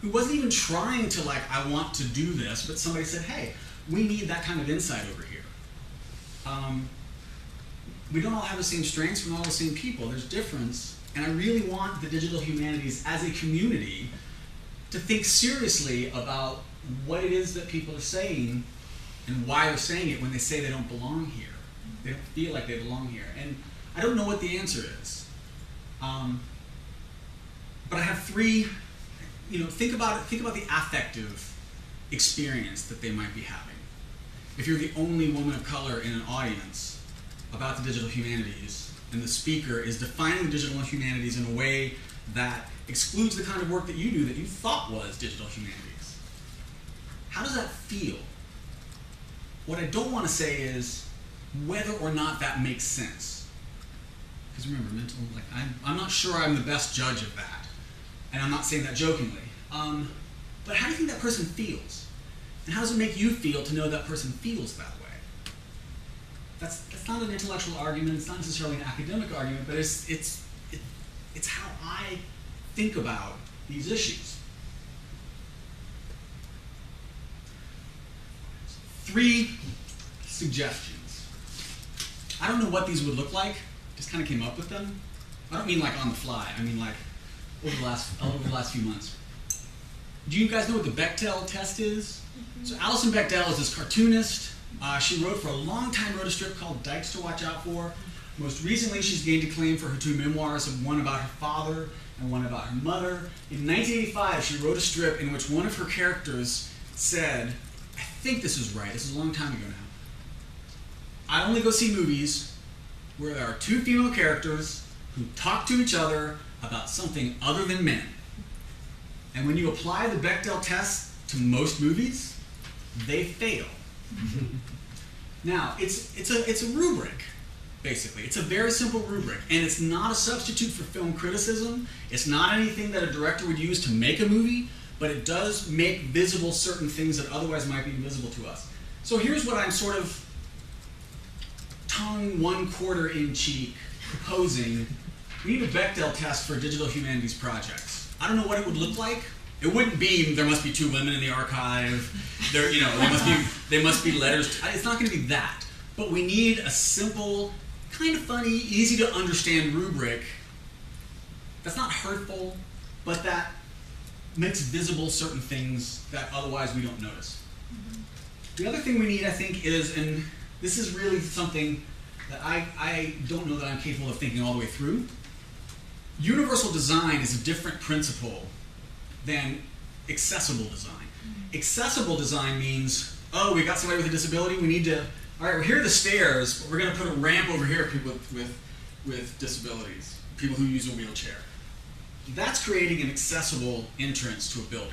who wasn't even trying to, like, I want to do this, but somebody said, hey, we need that kind of insight over here. Um, we don't all have the same strengths, we're not all the same people, there's difference. And I really want the digital humanities as a community to think seriously about what it is that people are saying and why they're saying it when they say they don't belong here. They don't feel like they belong here. And I don't know what the answer is. Um, but I have three. You know, think about it. Think about the affective experience that they might be having. If you're the only woman of color in an audience about the digital humanities, and the speaker is defining the digital humanities in a way that excludes the kind of work that you do that you thought was digital humanities. How does that feel? What I don't want to say is whether or not that makes sense. Because remember, mental, like, I'm, I'm not sure I'm the best judge of that. And I'm not saying that jokingly. Um, but how do you think that person feels? And how does it make you feel to know that person feels that way? That's, that's not an intellectual argument, it's not necessarily an academic argument, but it's, it's, it, it's how I think about these issues. Three suggestions. I don't know what these would look like, just kind of came up with them. I don't mean like on the fly, I mean like over the last, over the last few months. Do you guys know what the Bechdel test is? So Alison Bechdel is this cartoonist. Uh, she wrote for a long time, wrote a strip called Dykes to Watch Out For. Most recently, she's gained acclaim for her two memoirs, one about her father and one about her mother. In 1985, she wrote a strip in which one of her characters said, I think this is right, this is a long time ago now. I only go see movies where there are two female characters who talk to each other about something other than men. And when you apply the Bechdel test to most movies, they fail. [laughs] now, it's, it's, a, it's a rubric, basically. It's a very simple rubric, and it's not a substitute for film criticism. It's not anything that a director would use to make a movie, but it does make visible certain things that otherwise might be invisible to us. So here's what I'm sort of tongue one quarter in cheek proposing. We need a Bechdel test for digital humanities projects. I don't know what it would look like. It wouldn't be there must be two women in the archive. There, you know, there must be they must be letters. It's not going to be that. But we need a simple, kind of funny, easy to understand rubric that's not hurtful, but that makes visible certain things that otherwise we don't notice. Mm-hmm. The other thing we need, I think, is, and this is really something that I, I don't know that I'm capable of thinking all the way through. Universal design is a different principle than accessible design. Mm-hmm. Accessible design means, oh, we got somebody with a disability, we need to, all right, well, here are the stairs, but we're going to put a ramp over here for people with, with, with disabilities, people who use a wheelchair. That's creating an accessible entrance to a building.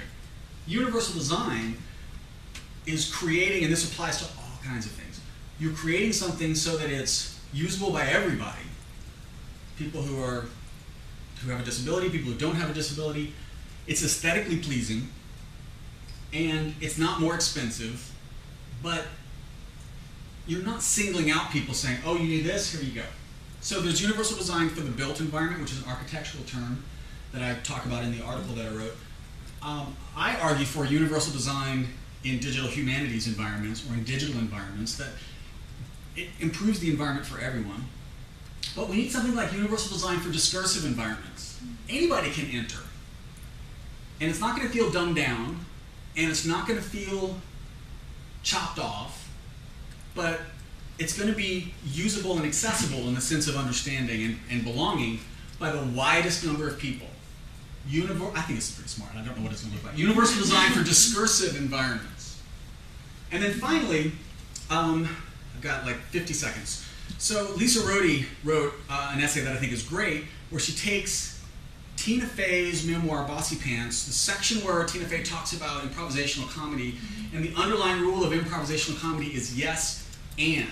Universal design is creating, and this applies to all kinds of things, you're creating something so that it's usable by everybody. People who are who have a disability, people who don't have a disability. It's aesthetically pleasing, and it's not more expensive, but you're not singling out people saying, oh, you need this, here you go. So there's universal design for the built environment, which is an architectural term that I talk about in the article that I wrote. Um, I argue for universal design in digital humanities environments or in digital environments that it improves the environment for everyone. But we need something like universal design for discursive environments. Anybody can enter. And it's not going to feel dumbed down, and it's not going to feel chopped off, but it's going to be usable and accessible in the sense of understanding and, and belonging by the widest number of people. Univer- I think this is pretty smart. I don't know what it's going to look like. Universal design for discursive environments. And then finally, um, got like 50 seconds. So Lisa Rhody wrote uh, an essay that I think is great, where she takes Tina Fey's memoir Bossypants, the section where Tina Fey talks about improvisational comedy, and the underlying rule of improvisational comedy is yes and.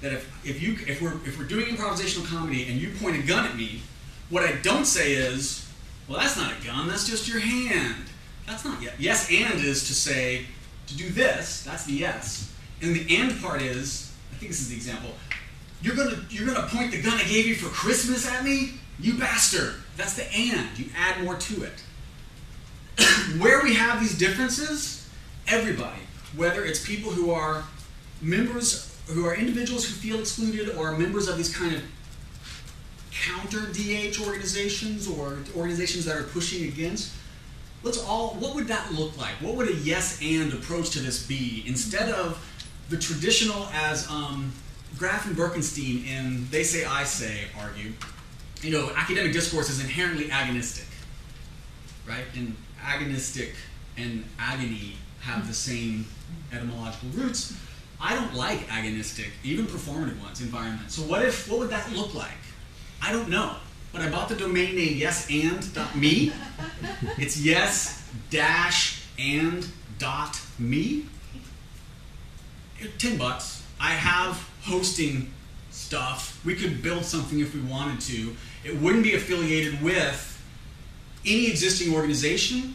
That if, if you if we're if we're doing improvisational comedy and you point a gun at me, what I don't say is, well that's not a gun, that's just your hand. That's not yet. Yes and is to say to do this, that's the yes. And the and part is, I think this is the example, you're gonna you're gonna point the gun I gave you for Christmas at me? You bastard. That's the and. You add more to it. [coughs] Where we have these differences, everybody, whether it's people who are members who are individuals who feel excluded or members of these kind of counter DH organizations or organizations that are pushing against, let's all what would that look like? What would a yes and approach to this be instead of the traditional as um, Graff and Birkenstein in They Say, I Say argue, you know, academic discourse is inherently agonistic, right? And agonistic and agony have the same etymological roots. I don't like agonistic, even performative ones, environment. So what if, what would that look like? I don't know. But I bought the domain name yesand.me. It's yes dash and dot me. Ten bucks. I have hosting stuff. We could build something if we wanted to. It wouldn't be affiliated with any existing organization,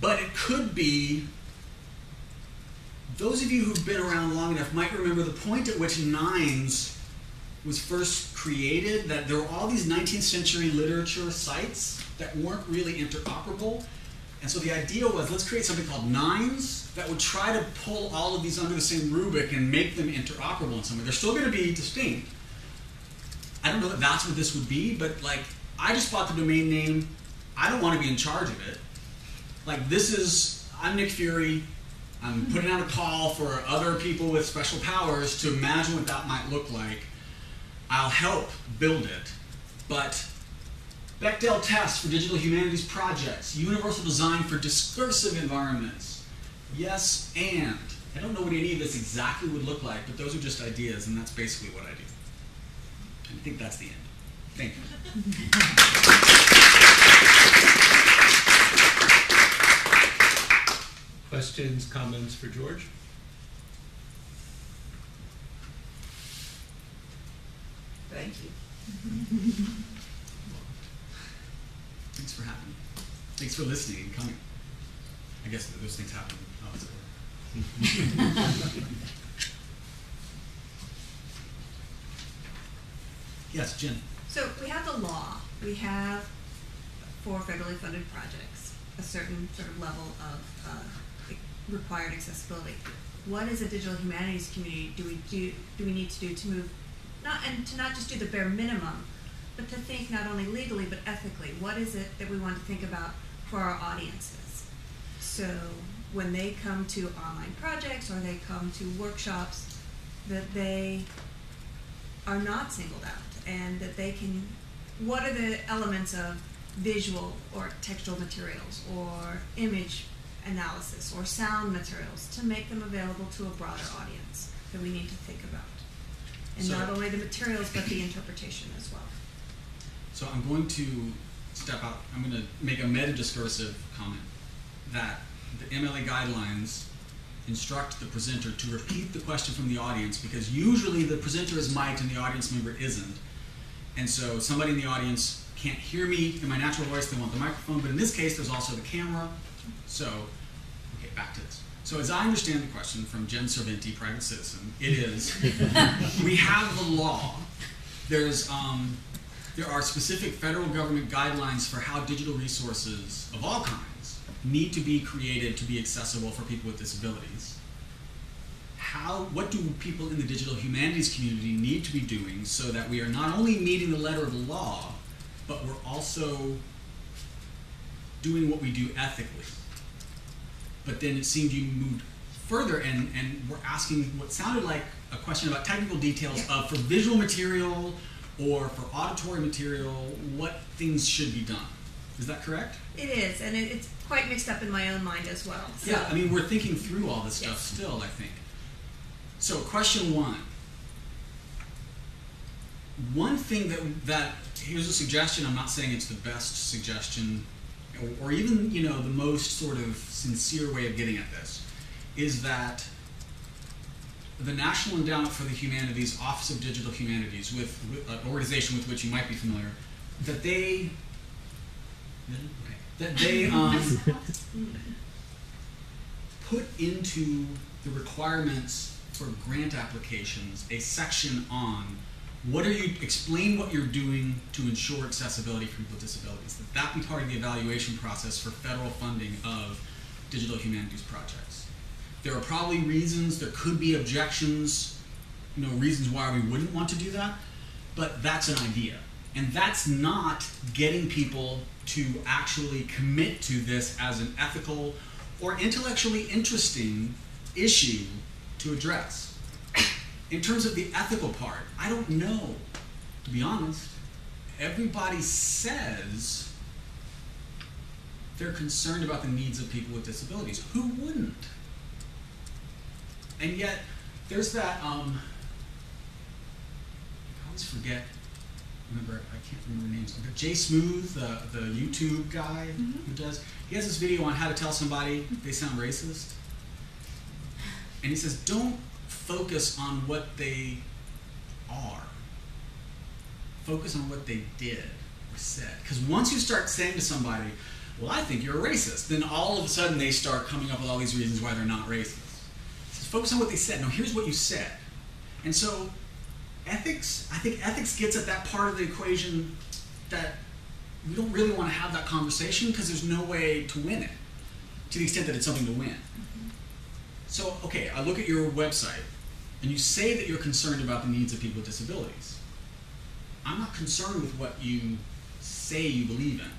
but it could be. Those of you who've been around long enough might remember the point at which Nines was first created, that there were all these 19th century literature sites that weren't really interoperable. And so the idea was let's create something called Nines that would try to pull all of these under the same rubric and make them interoperable in some way. They're still going to be distinct. I don't know that that's what this would be, but like I just bought the domain name. I don't want to be in charge of it. Like this is I'm Nick Fury. I'm putting out a call for other people with special powers to imagine what that might look like. I'll help build it, but Bechdel tests for digital humanities projects, universal design for discursive environments. Yes, and. I don't know what any of this exactly would look like, but those are just ideas, and that's basically what I do. And I think that's the end. Thank you. [laughs] Questions, comments for George? Thank you. [laughs] Thanks for having me. Thanks for listening and coming. I guess those things happen. [laughs] Yes, Jen. So we have the law, we have for federally funded projects, a certain sort of level of uh, required accessibility. What as a digital humanities community do we do, do we need to do to move, not, and to not just do the bare minimum, but to think not only legally but ethically, what is it that we want to think about for our audiences? So when they come to online projects or they come to workshops, that they are not singled out and that they can what are the elements of visual or textual materials or image analysis or sound materials to make them available to a broader audience that we need to think about? And So- not only the materials but the interpretation as well So I'm going to step out. I'm going to make a meta discursive comment that the MLA guidelines instruct the presenter to repeat the question from the audience because usually the presenter is mic'd and the audience member isn't. And so somebody in the audience can't hear me in my natural voice, they want the microphone, but in this case there's also the camera. So, okay, back to this. So as I understand the question from Jen Serventi, private citizen, it is, [laughs] we have the law. There's, um, there are specific federal government guidelines for how digital resources of all kinds need to be created to be accessible for people with disabilities. How, what do people in the digital humanities community need to be doing so that we are not only meeting the letter of the law, but we're also doing what we do ethically? But then it seemed you moved further and, and were asking what sounded like a question about technical details of for visual material or for auditory material, what things should be done. Is that correct? it is and it, it's quite mixed up in my own mind as well so Yeah, I mean, we're thinking through all this stuff Yes. still, I think. So, question one. One thing that, that, here's a suggestion, I'm not saying it's the best suggestion, or, or even, you know, the most sort of sincere way of getting at this, is that the National Endowment for the Humanities, Office of Digital Humanities, with, with an organization with which you might be familiar, that they, that they, um, put into the requirements for grant applications a section on what are you explain what you're doing to ensure accessibility for people with disabilities. That that be part of the evaluation process for federal funding of digital humanities projects there are probably reasons there could be objections you know reasons why we wouldn't want to do that but that's an idea and that's not getting people to actually commit to this as an ethical or intellectually interesting issue to address. in terms of the ethical part, I don't know. To be honest, everybody says they're concerned about the needs of people with disabilities. Who wouldn't? And yet, there's that. Um, I always forget. Remember, I can't remember names. But Jay Smooth, the the YouTube guy who does. He has this video on how to tell somebody they sound racist. And he says, don't focus on what they are. Focus on what they did or said. Because once you start saying to somebody, well, I think you're a racist, then all of a sudden they start coming up with all these reasons why they're not racist. Focus on what they said. No, here's what you said. And so, ethics, I think ethics gets at that part of the equation that we don't really want to have that conversation because there's no way to win it to the extent that it's something to win. Mm-hmm. So, okay, I look at your website and you say that you're concerned about the needs of people with disabilities. I'm not concerned with what you say you believe in.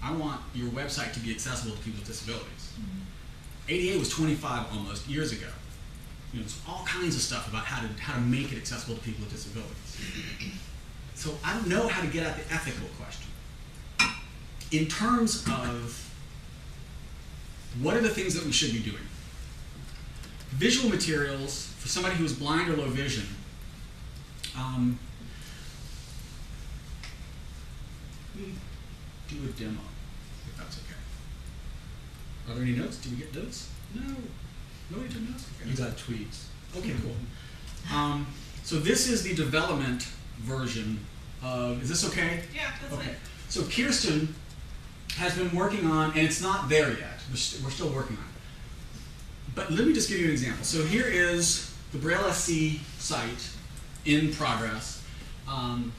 I want your website to be accessible to people with disabilities. Mm-hmm. ADA was 25 almost years ago. You know, all kinds of stuff about how to how to make it accessible to people with disabilities. So I don't know how to get at the ethical question. In terms of what are the things that we should be doing? Visual materials for somebody who is blind or low vision. Um, do a demo, if that's okay. Are there any notes? Do we get notes? No. Nobody took notes? Okay. You got tweets. Okay, cool. Um, so this is the development version of. Is this okay? Yeah, that's Okay. it. So Kirsten has been working on, and it's not there yet. We're, st- we're still working on it. But let me just give you an example. So here is the Braille SC site in progress. Um,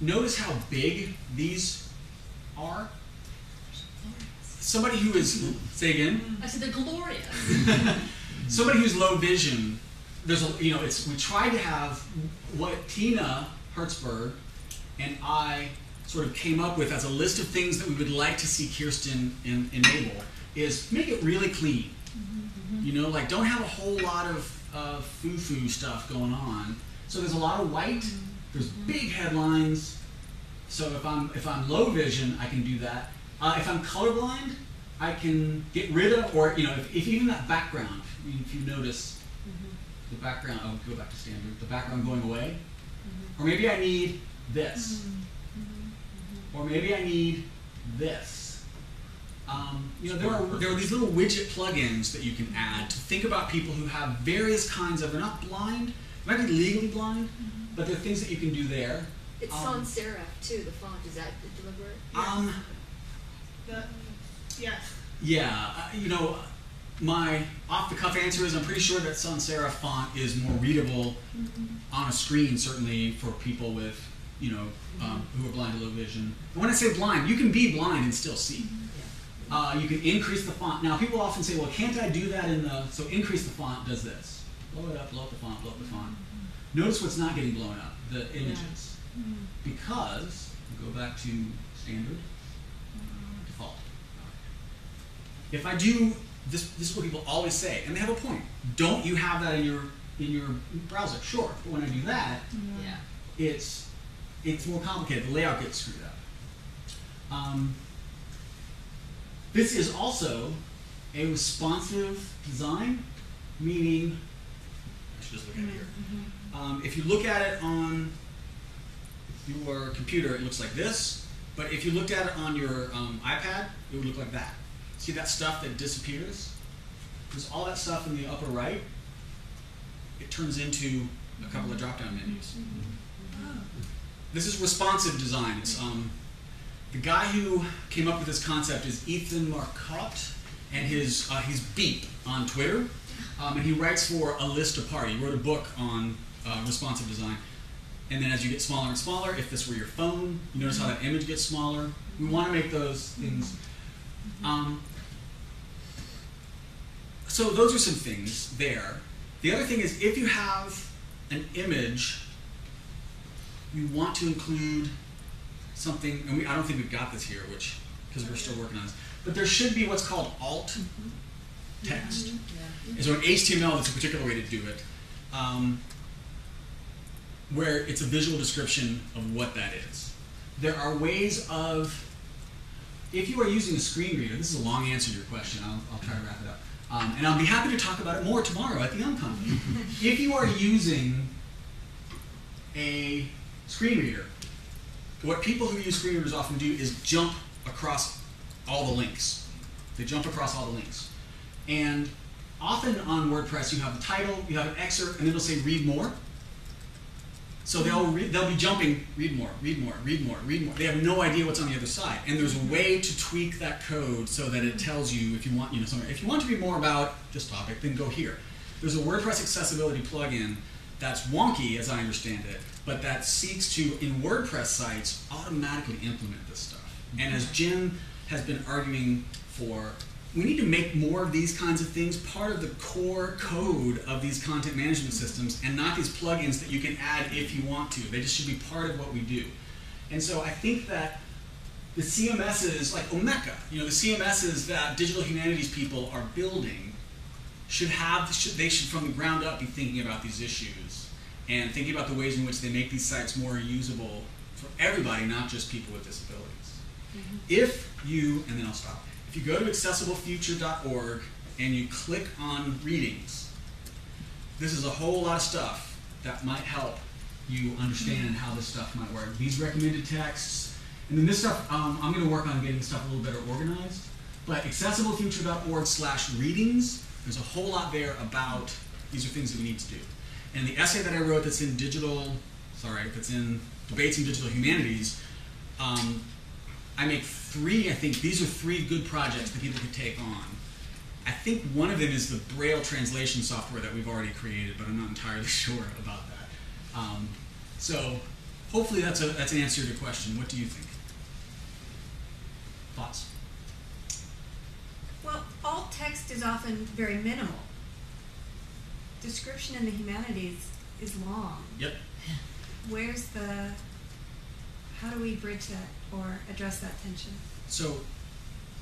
notice how big these are. Somebody who is say again. I said they're glorious. [laughs] somebody who's low vision, there's a you know, it's we tried to have what Tina Herzberg and I sort of came up with as a list of things that we would like to see Kirsten in, enable is make it really clean. You know, like don't have a whole lot of uh, foo-foo stuff going on. So there's a lot of white. There's big headlines. So if I'm if I'm low vision, I can do that. Uh, if I'm colorblind, I can get rid of, or you know, if, if even that background, I mean, if you notice the background, I'll go back to standard, the background going away, or maybe I need this, or maybe I need this. Um, you know, there are there are these little widget plugins that you can add to think about people who have various kinds of. They're not blind, they might be legally blind, but there are things that you can do there. It's Um, sans serif too. The font is that deliberate? Um, The, yes. Yeah, uh, you know, my off the cuff answer is I'm pretty sure that sans serif font is more readable on a screen, certainly for people with, you know, um, who are blind or low vision. And when I say blind, you can be blind and still see. Uh, you can increase the font. Now, people often say, well, can't I do that in the. So, increase the font does this. Blow it up, blow up the font, blow up the font. Notice what's not getting blown up the images. Because, go back to standard, uh, default. If I do this, this is what people always say, and they have a point. Don't you have that in your in your browser? Sure, but when I do that, Yeah. it's it's more complicated. The layout gets screwed up. Um, this is also a responsive design, meaning I should just look at it here. Um, if you look at it on your computer, it looks like this. But if you looked at it on your um, iPad, it would look like that. See that stuff that disappears? There's all that stuff in the upper right. It turns into a couple of drop-down menus. This is responsive design. It's um, the guy who came up with this concept is Ethan Marcotte, and his uh, he's Beep on Twitter, um, and he writes for a list apart. He wrote a book on uh, responsive design. And then as you get smaller and smaller, if this were your phone, you notice how that image gets smaller. We want to make those things. Um, so those are some things there. The other thing is if you have an image, you want to include something, and we, I don't think we've got this here, which because we're still working on this. But there should be what's called alt text. Yeah. And so in HTML, that's a particular way to do it, um, where it's a visual description of what that is. There are ways of, if you are using a screen reader, this is a long answer to your question, I'll, I'll try to wrap it up. Um, and I'll be happy to talk about it more tomorrow at the Uncommon. [laughs] if you are using a screen reader, what people who use screen readers often do is jump across all the links. They jump across all the links. And often on WordPress, you have the title, you have an excerpt, and it'll say read more. So they'll re- they'll be jumping, read more, read more, read more, read more. They have no idea what's on the other side, and there's a mm-hmm. way to tweak that code so that it mm-hmm. tells you if you want, you know, somewhere. If you want to read more about this topic, then go here. There's a WordPress accessibility plugin that's wonky, as I understand it, but that seeks to, in WordPress sites, automatically implement this stuff. And mm-hmm. as Jim has been arguing for, we need to make more of these kinds of things part of the core code of these content management systems and not these plugins that you can add if you want to. They just should be part of what we do. And so I think that the CMSs, like Omeka, you know, the CMSs that digital humanities people are building should have, should, they should from the ground up be thinking about these issues and thinking about the ways in which they make these sites more usable for everybody, not just people with disabilities. Mm-hmm. If you, and then I'll stop, if you go to accessiblefuture.org and you click on readings, this is a whole lot of stuff that might help you understand how this stuff might work. These recommended texts, and then this stuff, um, I'm going to work on getting this stuff a little better organized. But accessiblefuture.org slash readings, there's a whole lot there about these are things that we need to do. And the essay that I wrote that's in digital, sorry, that's in debates in digital humanities, um, I make three, I think these are three good projects that people could take on. I think one of them is the Braille translation software that we've already created, but I'm not entirely [laughs] sure about that. Um, so hopefully that's, a, that's an answer to your question. What do you think? Thoughts? Well, alt text is often very minimal. Description in the humanities is long. Yep. Where's the, how do we bridge that or address that tension? So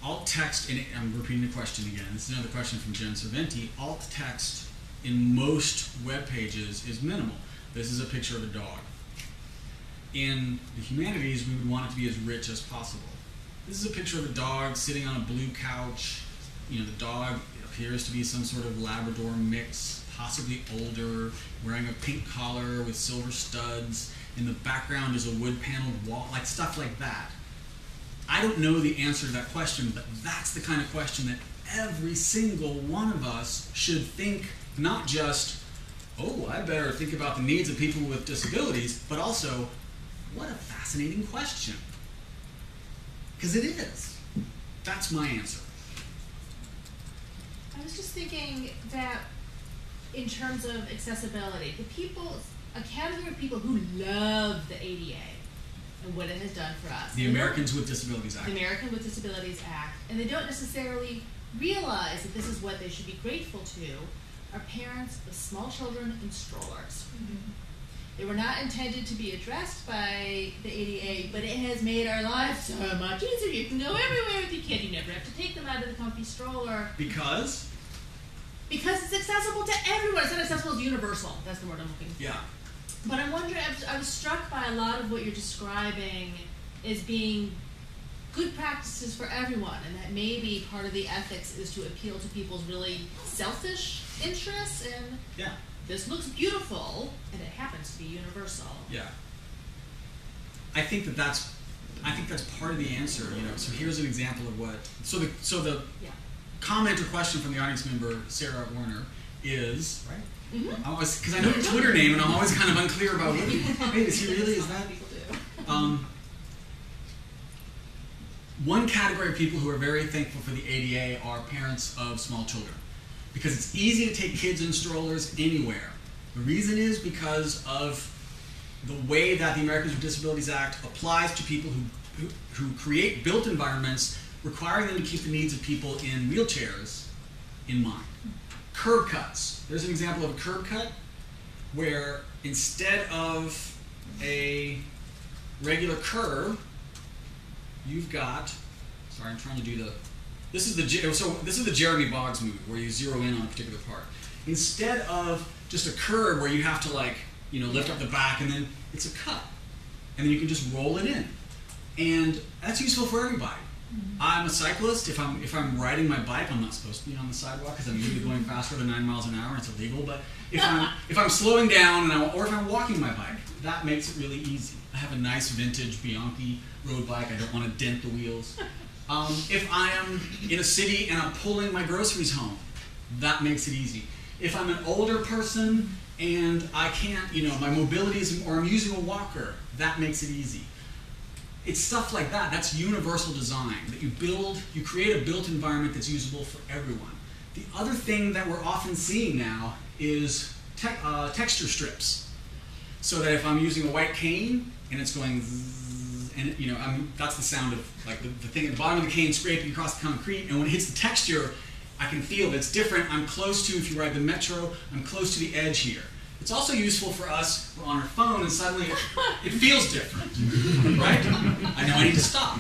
alt text, and I'm repeating the question again. This is another question from Jen Serventi. Alt text in most web pages is minimal. This is a picture of a dog. In the humanities, we would want it to be as rich as possible. This is a picture of a dog sitting on a blue couch. You know, the dog appears to be some sort of Labrador mix, possibly older, wearing a pink collar with silver studs. In the background is a wood paneled wall, like stuff like that. I don't know the answer to that question, but that's the kind of question that every single one of us should think not just, oh, I better think about the needs of people with disabilities, but also, what a fascinating question. Because it is. That's my answer. I was just thinking that in terms of accessibility, the people, a category of people who love the ADA and what it has done for us. The Americans with Disabilities Act. The American with Disabilities Act, and they don't necessarily realize that this is what they should be grateful to, are parents with small children in strollers. Mm-hmm. They were not intended to be addressed by the ADA, but it has made our lives so much easier. You can go everywhere with your kid. You never have to take them out of the comfy stroller Because, because it's accessible to everyone. It's not accessible; it's universal. That's the word I'm looking for. yeah, But I'm wondering, I was, I was struck by a lot of what you're describing as being good practices for everyone, and that maybe part of the ethics is to appeal to people's really selfish interests and yeah, this looks beautiful, and it happens to be universal. yeah. I think that that's, I think that's part of the answer. You know, so here's an example of what. So the so the Yeah. comment or question from the audience member Sarah Werner is right. Mm-hmm. I was because I know your Twitter name and I'm always kind of unclear about what. Wait, [laughs] is he really? Is that? Um, one category of people who are very thankful for the ADA are parents of small children because it's easy to take kids in strollers anywhere. The reason is because of the way that the Americans with Disabilities Act applies to people who, who, who create built environments requiring them to keep the needs of people in wheelchairs in mind. Curb cuts. There's an example of a curb cut where instead of a regular curve, you've got, sorry, I'm trying to do the This is the so this is the Jeremy Boggs movie where you zero in on a particular part instead of just a curve where you have to like you know lift up the back and then it's a cut and then you can just roll it in and that's useful for everybody. I'm a cyclist. If I'm if I'm riding my bike, I'm not supposed to be on the sidewalk because I'm usually going faster than nine miles an hour. It's illegal. But if I'm [laughs] if I'm slowing down and I, or if I'm walking my bike, that makes it really easy. I have a nice vintage Bianchi road bike. I don't want to dent the wheels. Um, if I am in a city and I'm pulling my groceries home, that makes it easy. If I'm an older person and I can't, you know, my mobility is, or I'm using a walker, that makes it easy it's stuff like that. That's universal design. That you build, you create a built environment that's usable for everyone. The other thing that we're often seeing now is te- uh, texture strips. So that if I'm using a white cane and it's going, and you know, I'm, that's the sound of like the, the thing at the bottom of the cane scraping across the concrete, and when it hits the texture, I can feel that it's different. I'm close to, if you ride the metro, I'm close to the edge here. It's also useful for us, we're on our phone and suddenly it, feels different, right? I know I need to stop.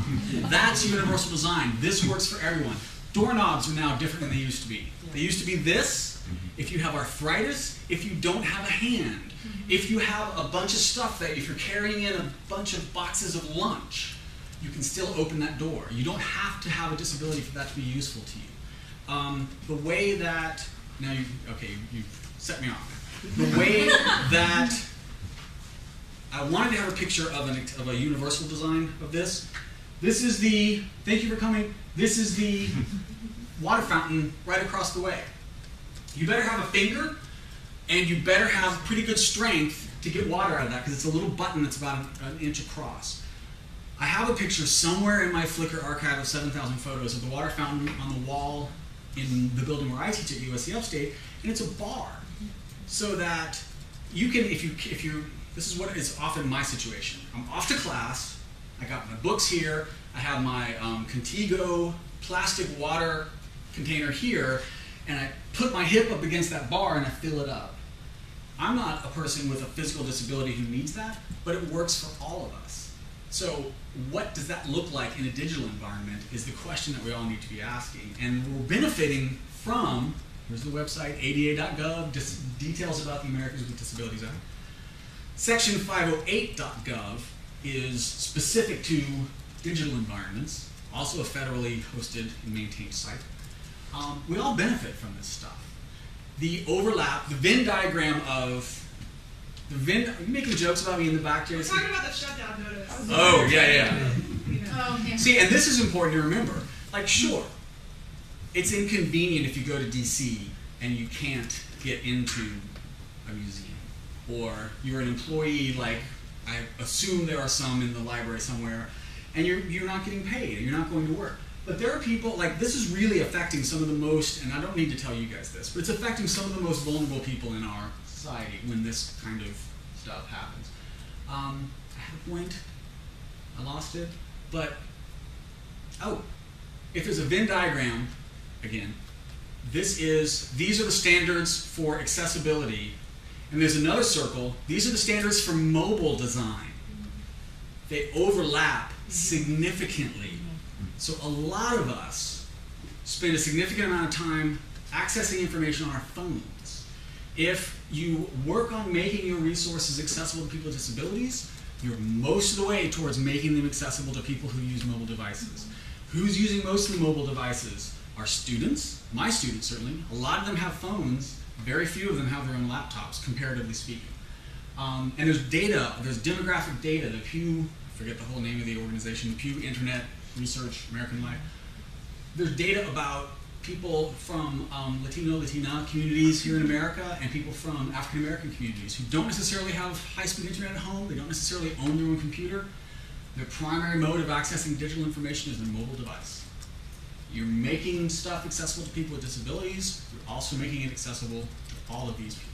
That's universal design. This works for everyone. Doorknobs are now different than they used to be. They used to be this, if you have arthritis, if you don't have a hand, if you have a bunch of stuff that if you're carrying in a bunch of boxes of lunch, you can still open that door. You don't have to have a disability for that to be useful to you. Um, the way that, now you, okay, you set me off the way that I wanted to have a picture of, an, of a universal design of this. This is the, thank you for coming, this is the water fountain right across the way. You better have a finger and you better have pretty good strength to get water out of that because it's a little button that's about an, an inch across. I have a picture somewhere in my Flickr archive of 7,000 photos of the water fountain on the wall in the building where I teach at USC Upstate, and it's a bar so that you can, if you, if you, this is what is often my situation. I'm off to class. I got my books here. I have my um, Contigo plastic water container here, and I put my hip up against that bar and I fill it up. I'm not a person with a physical disability who needs that, but it works for all of us. So, what does that look like in a digital environment is the question that we all need to be asking. And we're benefiting from Here's the website, ada.gov, dis- details about the Americans with Disabilities Act. Section 508.gov is specific to digital environments, also a federally hosted and maintained site. Um, we all benefit from this stuff. The overlap, the Venn diagram of the Venn. Are you making jokes about me in the back, We're Jason? talking about the shutdown notice. Oh yeah, yeah. You. Oh, yeah. See, and this is important to remember. Like, sure, it's inconvenient if you go to DC and you can't get into a museum, or you're an employee. Like, I assume there are some in the library somewhere, and you're you're not getting paid, and you're not going to work. But there are people like this is really affecting some of the most, and I don't need to tell you guys this, but it's affecting some of the most vulnerable people in our society when this kind of stuff happens. Um, I had a point, I lost it, but oh, if there's a Venn diagram, again, this is these are the standards for accessibility, and there's another circle. These are the standards for mobile design. They overlap significantly. So a lot of us spend a significant amount of time accessing information on our phones. If you work on making your resources accessible to people with disabilities, you're most of the way towards making them accessible to people who use mobile devices. Who's using mostly mobile devices? Our students, my students certainly. A lot of them have phones, very few of them have their own laptops, comparatively speaking. Um, and there's data, there's demographic data, the Pew, I forget the whole name of the organization, the Pew Internet Research, American Life. There's data about people from um, Latino, Latina communities here in America and people from African American communities who don't necessarily have high speed internet at home, they don't necessarily own their own computer. Their primary mode of accessing digital information is their mobile device. You're making stuff accessible to people with disabilities, you're also making it accessible to all of these people.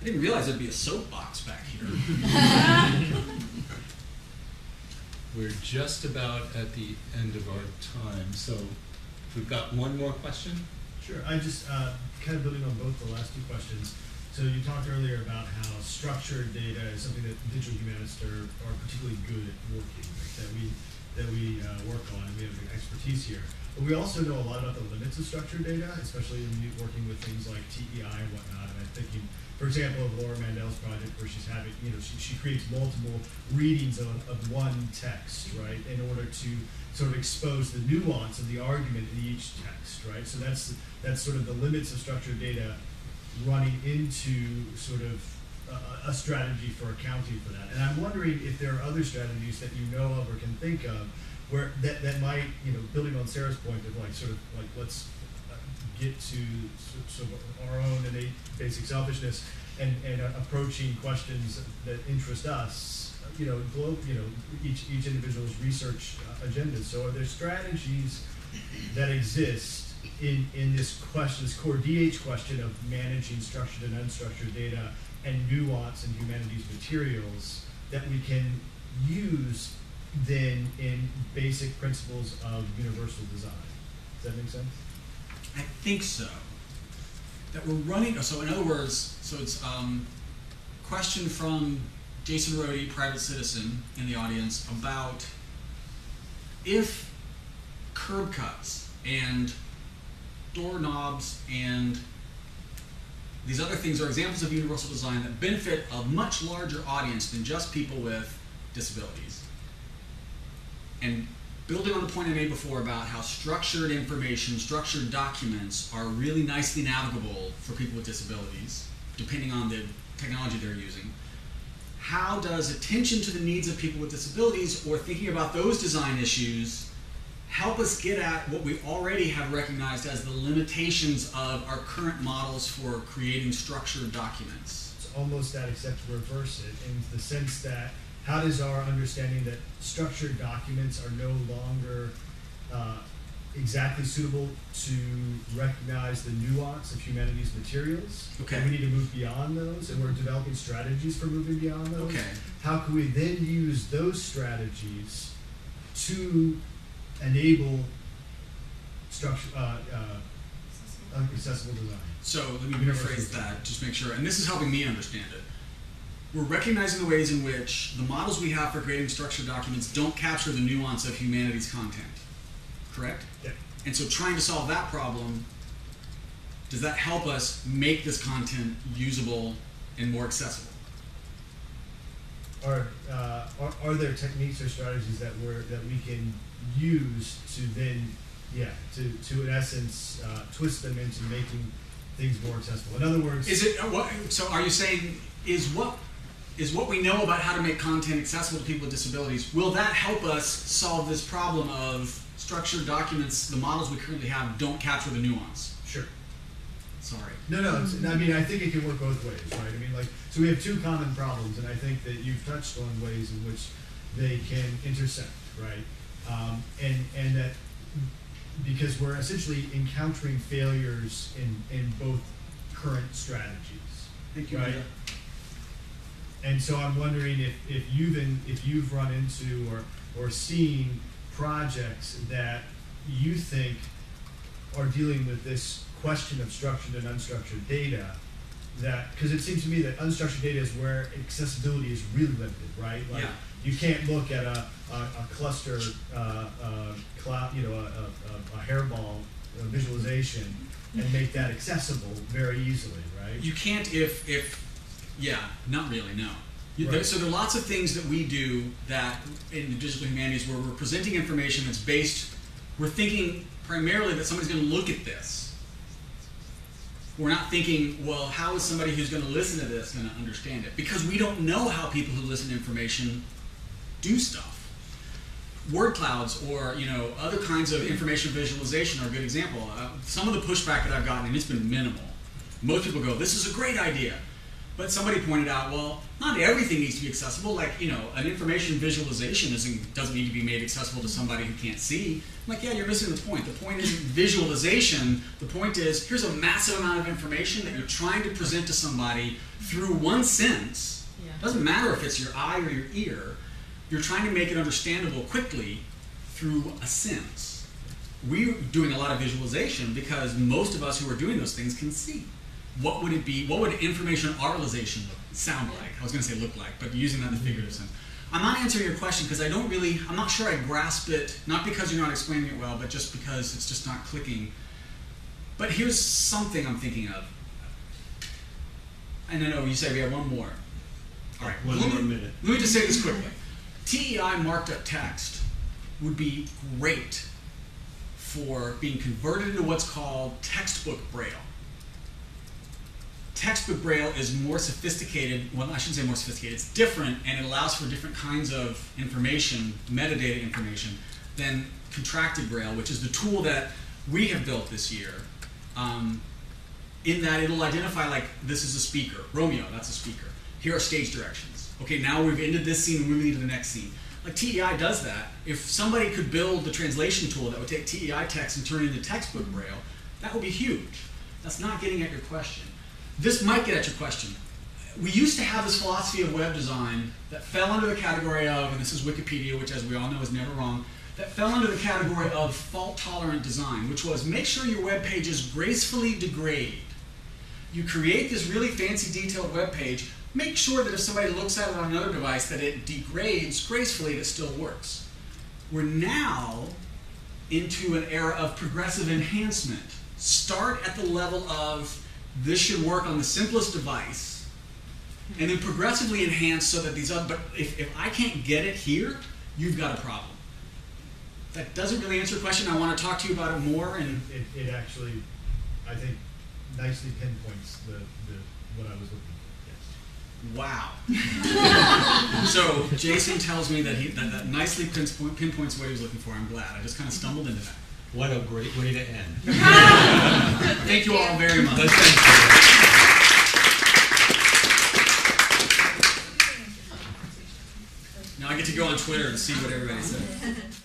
I didn't realize there'd be a soapbox back here. [laughs] We're just about at the end of our time, so if we've got one more question. Sure, I just, uh, kind of building on both the last two questions. So you talked earlier about how structured data is something that digital humanists are, are particularly good at working with, that we, that we uh, work on, and we have the expertise here. But we also know a lot about the limits of structured data, especially you're working with things like TEI and whatnot. And I'm thinking, for example, of Laura Mandell's project where she's having, you know, she, she creates multiple readings of, of one text, right, in order to sort of expose the nuance of the argument in each text, right? So that's that's sort of the limits of structured data running into sort of a, a strategy for accounting for that. And I'm wondering if there are other strategies that you know of or can think of where that, that might, you know, building on Sarah's point of like sort of like let's uh, get to sort of our own innate basic selfishness and, and uh, approaching questions that interest us, you know, glo- you know, each, each individual's research uh, agenda. So are there strategies that exist in, in this question, this core DH question of managing structured and unstructured data and nuance in humanities materials that we can use then in basic principles of universal design. Does that make sense? I think so. That we're running. So in other words, so it's um, question from Jason Rhody, private citizen in the audience, about if curb cuts and doorknobs and these other things are examples of universal design that benefit a much larger audience than just people with disabilities. And building on the point I made before about how structured information, structured documents are really nicely navigable for people with disabilities, depending on the technology they're using. How does attention to the needs of people with disabilities or thinking about those design issues help us get at what we already have recognized as the limitations of our current models for creating structured documents? It's almost that except to reverse it in the sense that how does our understanding that structured documents are no longer uh, exactly suitable to recognize the nuance of humanities materials? Okay. And we need to move beyond those, and we're developing strategies for moving beyond those. Okay. How can we then use those strategies to enable structure, uh, uh, accessible design? So let me rephrase that, just make sure, and this is helping me understand it. We're recognizing the ways in which the models we have for creating structured documents don't capture the nuance of humanities content. Correct? Yeah. And so trying to solve that problem, does that help us make this content usable and more accessible? Are, uh, are, are there techniques or strategies that we're, that we can use to then, yeah, to, to in essence, uh, twist them into making things more accessible? In other words, Is it, uh, what, so are you saying, is what, is what we know about how to make content accessible to people with disabilities, will that help us solve this problem of structured documents, the models we currently have don't capture the nuance? sure. Sorry. No, no, it's, I mean, I think it can work both ways, right? I mean, like, so we have two common problems, and I think that you've touched on ways in which they can intersect, right? Um, and, and that because we're essentially encountering failures in, in both current strategies. Thank you, Right. And so I'm wondering if, if you've in, if you've run into or, or seen projects that you think are dealing with this question of structured and unstructured data that because it seems to me that unstructured data is where accessibility is really limited, right? Like Yeah. You can't look at a, a, a cluster uh, uh, cloud, you know, a, a, a hairball visualization and make that accessible very easily, right? You can't if if yeah, not really, no. You, there, so there are lots of things that we do that in the digital humanities where we're presenting information that's based. We're thinking primarily that somebody's going to look at this. We're not thinking, well, how is somebody who's going to listen to this going to understand it? Because we don't know how people who listen to information do stuff. Word clouds or you know other kinds of information visualization are a good example. Uh, some of the pushback that I've gotten, and it's been minimal. Most people go, "This is a great idea," but somebody pointed out, "Well, not everything needs to be accessible. Like you know, an information visualization isn't doesn't need to be made accessible to somebody who can't see." I'm like, yeah, you're missing the point. The point isn't visualization. The point is here's a massive amount of information that you're trying to present to somebody through one sense. Yeah. Doesn't matter if it's your eye or your ear. You're trying to make it understandable quickly through a sense. We're doing a lot of visualization because most of us who are doing those things can see. What would it be? What would information oralization sound like? I was going to say look like, but using that in the mm-hmm. figurative sense. I'm not answering your question because I don't really, I'm not sure I grasp it, not because you're not explaining it well, but just because it's just not clicking. But here's something I'm thinking of. And I know you say we have one more. All right, One let more me- minute. Let me just say this quickly. TEI marked up text would be great for being converted into what's called textbook braille. Textbook braille is more sophisticated, well, I shouldn't say more sophisticated, it's different and it allows for different kinds of information, metadata information, than contracted braille, which is the tool that we have built this year. Um, in that it'll identify like this is a speaker, Romeo, that's a speaker. Here are stage directions. Okay, now we've ended this scene, and we're moving to the next scene. Like TEI does that. If somebody could build the translation tool that would take TEI text and turn it into textbook braille, that would be huge. That's not getting at your question. This might get at your question. We used to have this philosophy of web design that fell under the category of, and this is Wikipedia, which as we all know is never wrong, that fell under the category of fault tolerant design, which was make sure your web pages gracefully degrade. You create this really fancy detailed web page, make sure that if somebody looks at it on another device that it degrades gracefully and it still works. We're now into an era of progressive enhancement. Start at the level of this should work on the simplest device, and then progressively enhance so that these other. But if, if I can't get it here, you've got a problem. That doesn't really answer the question. I want to talk to you about it more, and It, it actually, I think, nicely pinpoints the, the, what I was looking. Wow. [laughs] so Jason tells me that he that, that nicely pinpoint, pinpoints what he was looking for. I'm glad. I just kind of stumbled into that. What a great way to end. [laughs] Thank you all very much. But thank you. Now I get to go on Twitter and see what everybody said. [laughs]